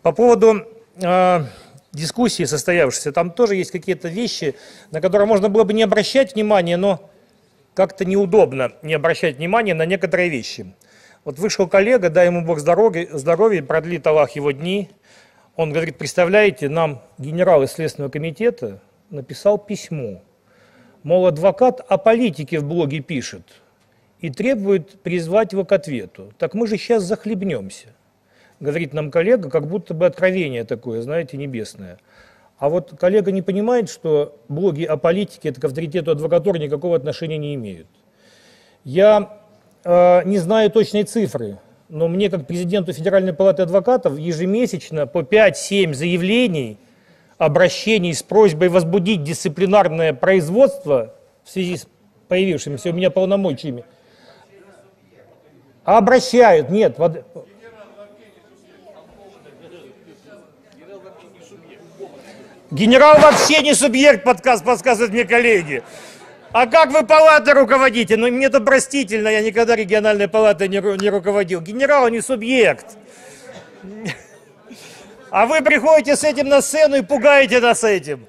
По поводу э, дискуссии состоявшейся, там тоже есть какие-то вещи, на которые можно было бы не обращать внимания, но как-то неудобно не обращать внимания на некоторые вещи. Вот вышел коллега, дай ему Бог здоровья, здоровья продлит Аллах его дни. Он говорит, представляете, нам генерал из Следственного комитета написал письмо. Мол, адвокат о политике в блоге пишет и требует призвать его к ответу. Так мы же сейчас захлебнемся, говорит нам коллега, как будто бы откровение такое, знаете, небесное. А вот коллега не понимает, что блоги о политике это к авторитету адвокатуры никакого отношения не имеют. Я э, не знаю точной цифры, но мне, как президенту Федеральной палаты адвокатов, ежемесячно по 5-7 заявлений, обращений с просьбой возбудить дисциплинарное производство в связи с появившимися у меня полномочиями. Обращают, нет. под- Генерал вообще не субъект, подказ, подсказывают мне коллеги. А как вы палатой руководите? Ну, мне это простительно, я никогда региональной палатой не, не руководил. Генерал не субъект. А вы приходите с этим на сцену и пугаете нас этим.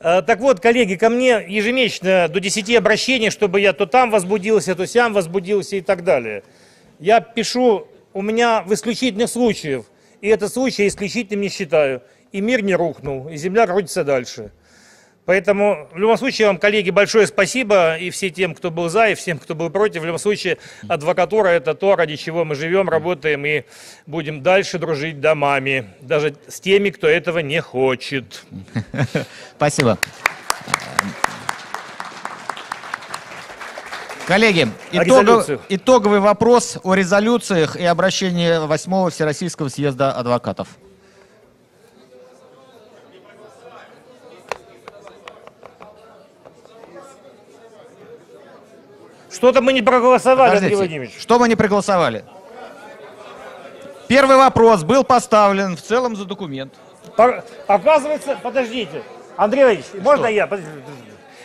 Э, Так вот, коллеги, ко мне ежемесячно до 10 обращений, чтобы я то там возбудился, то сям возбудился и так далее. Я пишу, у меня в исключительных случаях, и этот случай я исключительным не считаю. И мир не рухнул, и земля крутится дальше. Поэтому, в любом случае, вам, коллеги, большое спасибо и все тем, кто был за, и всем, кто был против. В любом случае, адвокатура – это то, ради чего мы живем, работаем и будем дальше дружить домами, даже с теми, кто этого не хочет. Спасибо. Коллеги, итогов- итоговый вопрос о резолюциях и обращении 8 Всероссийского съезда адвокатов. Что-то мы не проголосовали, Андрей Подождите, Владимирович. что мы не проголосовали? Первый вопрос был поставлен в целом за документ. Пор- Оказывается, подождите, Андрей Владимирович, можно я?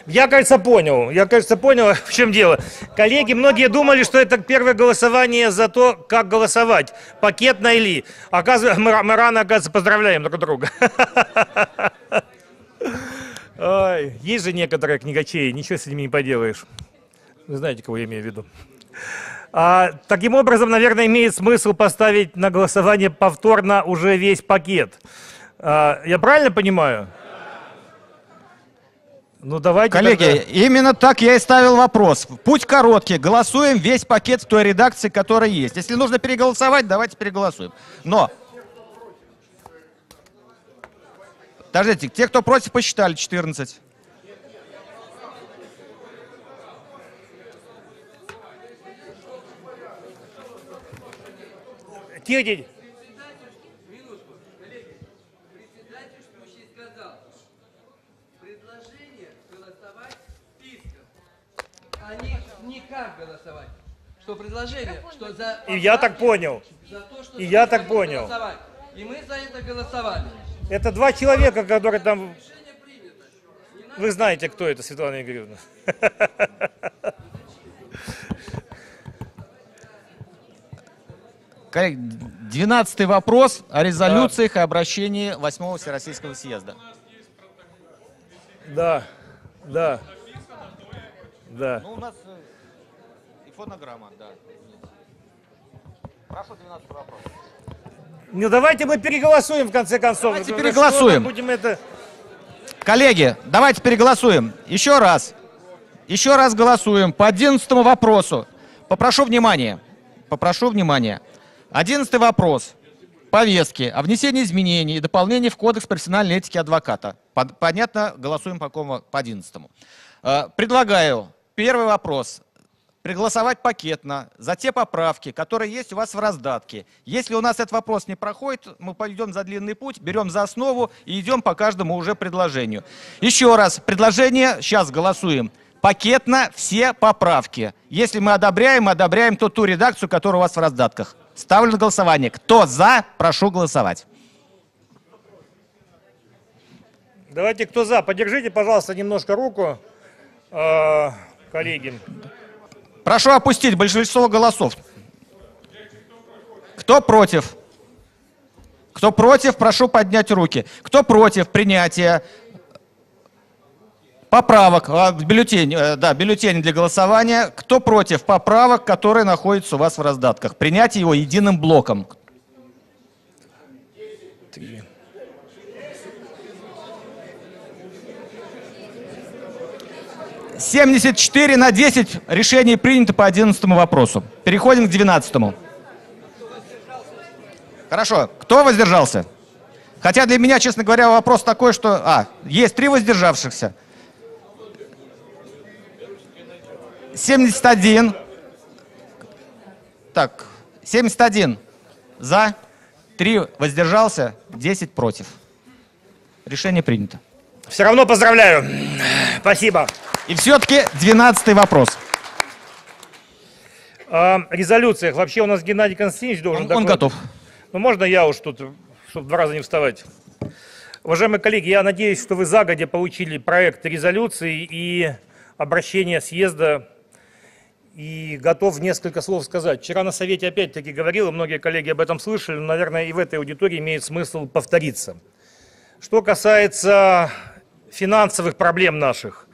Я, кажется, понял. Я, кажется, понял, в чем дело. Коллеги, многие думали, что это первое голосование за то, как голосовать. Пакетно или. Оказывается, мы, мы рано, оказывается, поздравляем друг друга. Ой, есть же некоторые книгачеи, ничего с ними не поделаешь. Вы знаете, кого я имею в виду. А, таким образом, наверное, имеет смысл поставить на голосование повторно уже весь пакет. А, я правильно понимаю? Ну давайте. Коллеги, тогда- именно так я и ставил вопрос. Путь короткий. Голосуем весь пакет в той редакции, которая есть. Если нужно переголосовать, давайте переголосуем. Но... Подождите, те, кто против, посчитали 14. Голосовать списком, а не, как голосовать. Что предложение, что за... И я так понял. За то, что И я так понял. голосовать. И мы за это голосовали. Это два человека, которые там... Вы знаете, кто это, Светлана Игоревна. 12 вопрос о резолюциях и обращении 8 Всероссийского съезда. Да, да, да. Ну, у нас и фонограмма, да. Прошу 12 вопрос. Ну давайте мы переголосуем в конце концов. Давайте Ну, переголосуем. Будем это... Коллеги, давайте переголосуем. Еще раз. Еще раз голосуем по 11 вопросу. Попрошу внимания. Попрошу внимания. 11 вопрос. Повестки о внесении изменений и дополнений в Кодекс профессиональной этики адвоката. Понятно, голосуем по какому? По 11. Э, Предлагаю первый вопрос проголосовать пакетно за те поправки, которые есть у вас в раздатке. Если у нас этот вопрос не проходит, мы пойдем за длинный путь, берем за основу и идем по каждому уже предложению. Еще раз, предложение, сейчас голосуем. Пакетно все поправки. Если мы одобряем, одобряем ту, ту редакцию, которая у вас в раздатках. Ставлю на голосование. Кто за, прошу голосовать. Давайте, кто за, подержите, пожалуйста, немножко руку, э, коллеги. Прошу опустить большинство голосов. Кто против? Кто против, прошу поднять руки. Кто против принятия поправок, а, бюллетень, э, да, бюллетень для голосования. Кто против поправок, которые находятся у вас в раздатках? Принятие его единым блоком. Три. — 74 на 10 решений принято по 11 вопросу. Переходим к 12. Хорошо. Кто воздержался? Хотя для меня, честно говоря, вопрос такой, что... А, есть три воздержавшихся. 71. Так, 71 за, 3 воздержался, 10 против. Решение принято. Все равно поздравляю. Спасибо. И все-таки 12 вопрос. О резолюциях. Вообще у нас Геннадий Константинович должен Он, он докладывать. готов. Ну, можно я уж тут, чтобы два раза не вставать? Уважаемые коллеги, я надеюсь, что вы загодя получили проект резолюции и обращение съезда и готов несколько слов сказать. Вчера на совете опять-таки говорил, и многие коллеги об этом слышали, но, наверное, и в этой аудитории имеет смысл повториться. Что касается финансовых проблем наших,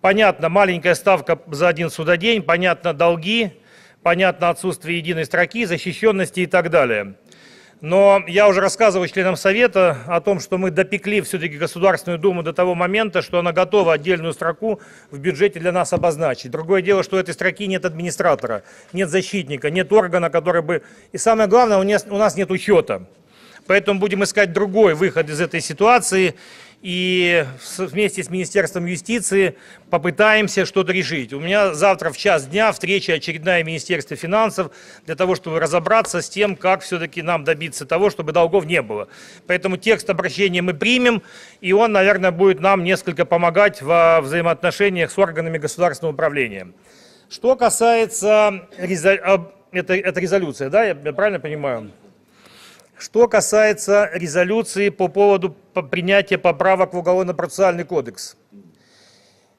понятно, маленькая ставка за один судодень, понятно, долги, понятно, отсутствие единой строки, защищенности и так далее. Но я уже рассказывал членам Совета о том, что мы допекли все-таки Государственную Думу до того момента, что она готова отдельную строку в бюджете для нас обозначить. Другое дело, что у этой строки нет администратора, нет защитника, нет органа, который бы... И самое главное, у нас, нет учета. Поэтому будем искать другой выход из этой ситуации и вместе с Министерством юстиции попытаемся что-то решить. У меня завтра в час дня встреча очередная в Министерстве финансов для того, чтобы разобраться с тем, как все-таки нам добиться того, чтобы долгов не было. Поэтому текст обращения мы примем, и он, наверное, будет нам несколько помогать во взаимоотношениях с органами государственного управления. Что касается резо- это, это резолюция, да, я правильно понимаю? Что касается резолюции по поводу по- принятия поправок в Уголовно-процессуальный кодекс.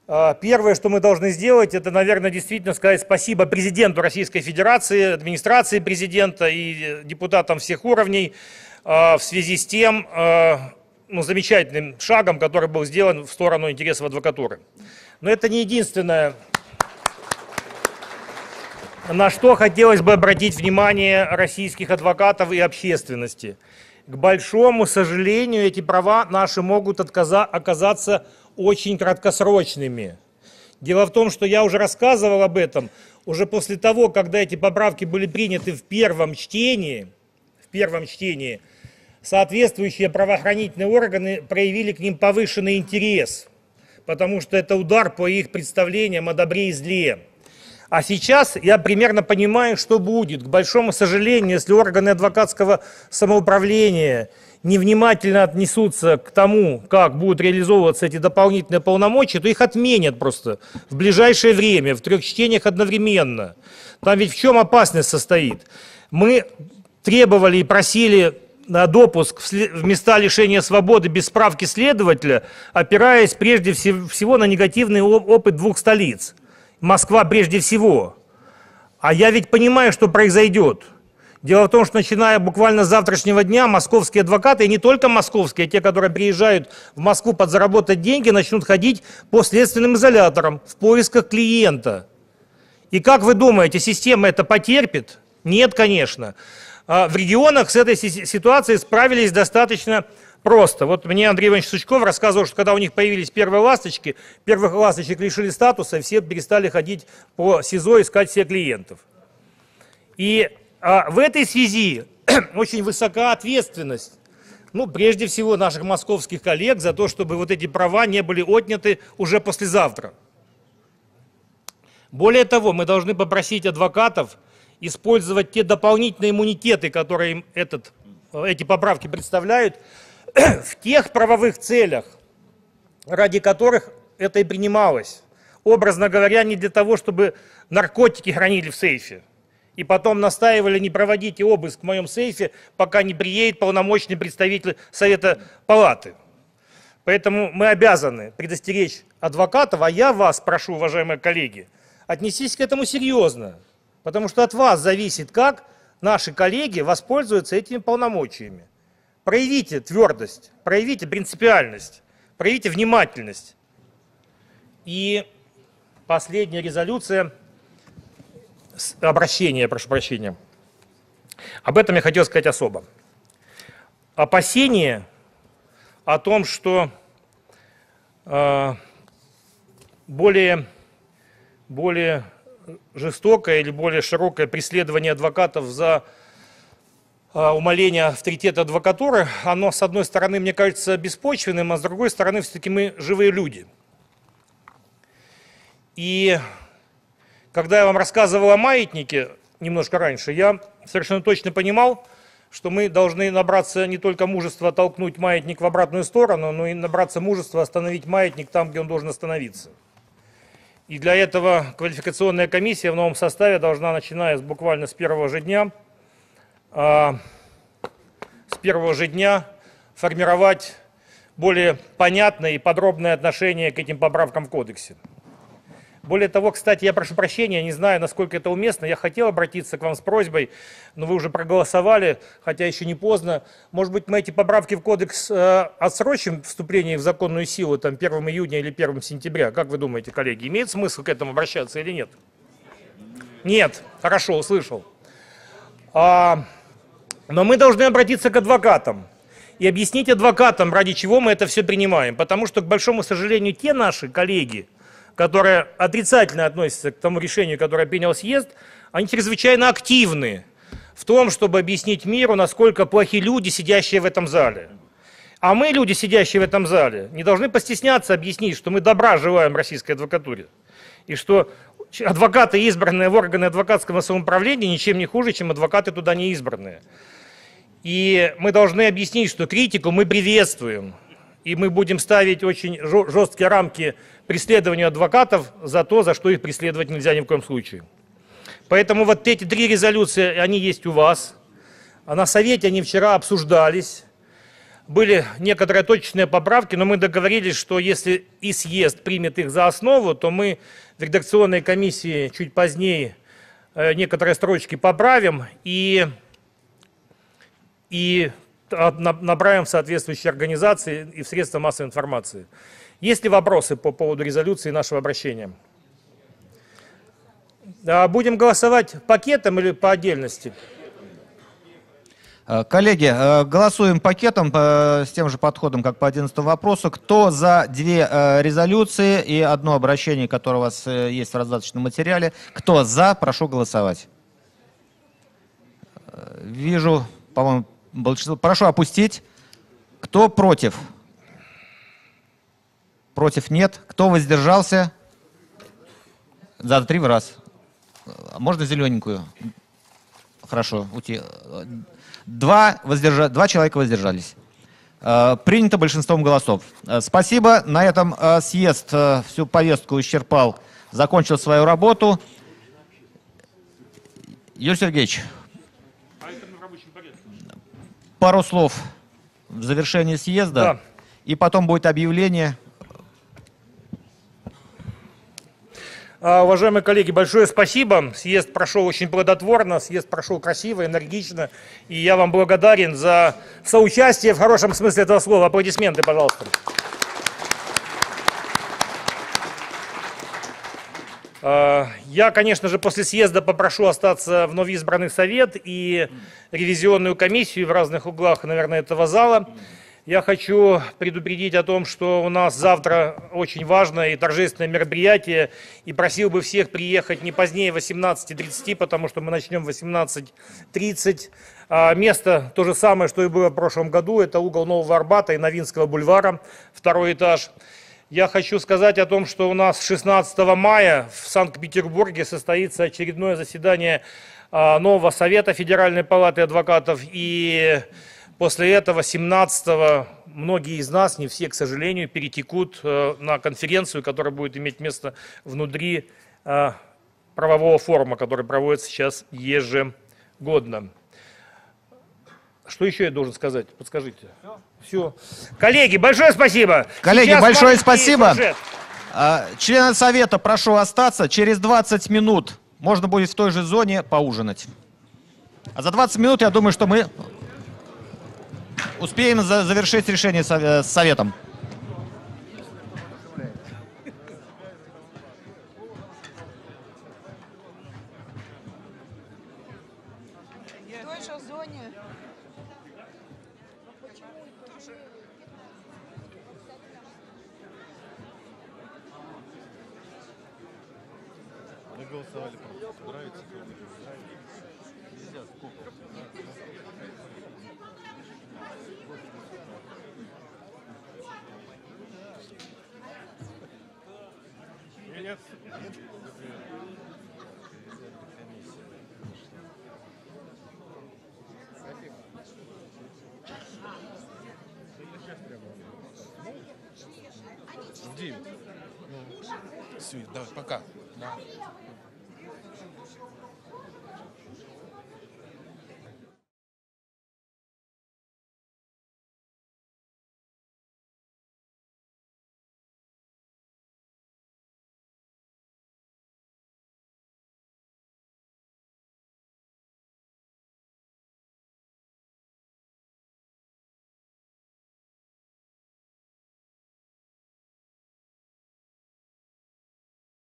А, Первое, что мы должны сделать, это, наверное, действительно сказать спасибо президенту Российской Федерации, администрации президента и э, депутатам всех уровней а, в связи с тем а, ну, замечательным шагом, который был сделан в сторону интересов адвокатуры. Но это не единственное, на что хотелось бы обратить внимание российских адвокатов и общественности. К большому сожалению, эти права наши могут отказа- оказаться очень краткосрочными. Дело в том, что я уже рассказывал об этом, уже после того, когда эти поправки были приняты в первом чтении, в первом чтении, соответствующие правоохранительные органы проявили к ним повышенный интерес, потому что это удар по их представлениям о добре и зле. А сейчас я примерно понимаю, что будет. К большому сожалению, если органы адвокатского самоуправления невнимательно отнесутся к тому, как будут реализовываться эти дополнительные полномочия, то их отменят просто в ближайшее время, в трех чтениях одновременно. Там ведь в чем опасность состоит? Мы требовали и просили на допуск в места лишения свободы без справки следователя, опираясь прежде всего на негативный опыт двух столиц. Москва прежде всего. А я ведь понимаю, что произойдет. Дело в том, что начиная буквально с завтрашнего дня московские адвокаты, и не только московские, а те, которые приезжают в Москву подзаработать деньги, начнут ходить по следственным изоляторам в поисках клиента. И как вы думаете, система это потерпит? Нет, конечно. А В регионах с этой си- ситуацией справились достаточно просто. Вот мне Андрей Иванович Сучков рассказывал, что когда у них появились первые ласточки, первых ласточек лишили статуса, все перестали ходить по СИЗО искать себе клиентов. И а, в этой связи очень высока ответственность, ну, прежде всего, наших московских коллег за то, чтобы вот эти права не были отняты уже послезавтра. Более того, мы должны попросить адвокатов использовать те дополнительные иммунитеты, которые им этот, э, эти поправки представляют, в тех правовых целях, ради которых это и принималось. Образно говоря, не для того, чтобы наркотики хранили в сейфе. И потом настаивали, не проводите обыск в моем сейфе, пока не приедет полномочный представитель Совета Палаты. Поэтому мы обязаны предостеречь адвокатов, а я вас прошу, уважаемые коллеги, отнесись к этому серьезно. Потому что от вас зависит, как наши коллеги воспользуются этими полномочиями. Проявите твердость, проявите принципиальность, проявите внимательность. И последняя резолюция, обращение, прошу прощения. Об этом я хотел сказать особо. Опасение о том, что э, более, более жестокое или более широкое преследование адвокатов за умаление авторитета адвокатуры, оно, с одной стороны, мне кажется, беспочвенным, а с другой стороны, все-таки мы живые люди. И когда я вам рассказывал о маятнике немножко раньше, я совершенно точно понимал, что мы должны набраться не только мужества толкнуть маятник в обратную сторону, но и набраться мужества остановить маятник там, где он должен остановиться. И для этого квалификационная комиссия в новом составе должна, начиная с, буквально с первого же дня, а, с первого же дня формировать более понятное и подробное отношение к этим поправкам в кодексе. Более того, кстати, я прошу прощения, не знаю, насколько это уместно. Я хотел обратиться к вам с просьбой, но вы уже проголосовали, хотя еще не поздно. Может быть, мы эти поправки в кодекс э, отсрочим вступление в законную силу там, 1 июня или 1 сентября? Как вы думаете, коллеги, имеет смысл к этому обращаться или нет? Нет. Хорошо, услышал. А, но мы должны обратиться к адвокатам и объяснить адвокатам, ради чего мы это все принимаем. Потому что, к большому сожалению, те наши коллеги, которые отрицательно относятся к тому решению, которое принял съезд, они чрезвычайно активны в том, чтобы объяснить миру, насколько плохи люди, сидящие в этом зале. А мы, люди, сидящие в этом зале, не должны постесняться объяснить, что мы добра желаем российской адвокатуре. И что адвокаты, избранные в органы адвокатского самоуправления, ничем не хуже, чем адвокаты туда не избранные. И мы должны объяснить, что критику мы приветствуем. И мы будем ставить очень жесткие рамки преследованию адвокатов за то, за что их преследовать нельзя ни в коем случае. Поэтому вот эти три резолюции, они есть у вас. А на совете они вчера обсуждались. Были некоторые точечные поправки, но мы договорились, что если и съезд примет их за основу, то мы в редакционной комиссии чуть позднее э, некоторые строчки поправим и, и от- на- направим в соответствующие организации и средства массовой информации. Есть ли вопросы по поводу резолюции нашего обращения? А, Будем голосовать пакетом или по отдельности? Э, Коллеги, э, голосуем пакетом э, с тем же подходом, как по 11 вопросу. Кто за две резолюции и одно обращение, которое у вас есть в раздаточном материале? Кто за, прошу голосовать. Вижу, по-моему, большинство. Прошу опустить. Кто против? Против нет. Кто воздержался? За три в раз. А Можно зелененькую? Хорошо. Два, воздержа... Два человека воздержались. Э, Принято большинством голосов. Э, Спасибо. На этом э, съезд всю повестку исчерпал, закончил свою работу. Юрий Сергеевич, пару слов в завершении съезда. Да. И потом будет объявление. А, Уважаемые коллеги, большое спасибо. Съезд прошел очень плодотворно, съезд прошел красиво, энергично. И я вам благодарен за соучастие в хорошем смысле этого слова. Аплодисменты, пожалуйста. Я, конечно же, после съезда попрошу остаться вновь избранный совет и ревизионную комиссию в разных углах, наверное, этого зала. Я хочу предупредить о том, что у нас завтра очень важное и торжественное мероприятие, и просил бы всех приехать не позднее 18.30, потому что мы начнем в 18.30. А Место то же самое, что и было в прошлом году, это угол Нового Арбата и Новинского бульвара, второй этаж. Я хочу сказать о том, что у нас 16 мая в Санкт-Петербурге состоится очередное заседание а, нового Совета Федеральной палаты адвокатов. И после этого 17 многие из нас, не все, к сожалению, перетекут э, на конференцию, которая будет иметь место внутри э, правового форума, который проводится сейчас ежегодно. Что еще я должен сказать? Подскажите. Все. Коллеги, большое спасибо. Коллеги, Сейчас большое спасибо. А, Члены совета, прошу остаться. Через 20 минут можно будет в той же зоне поужинать. А за 20 минут, я думаю, что мы успеем за- завершить решение с советом.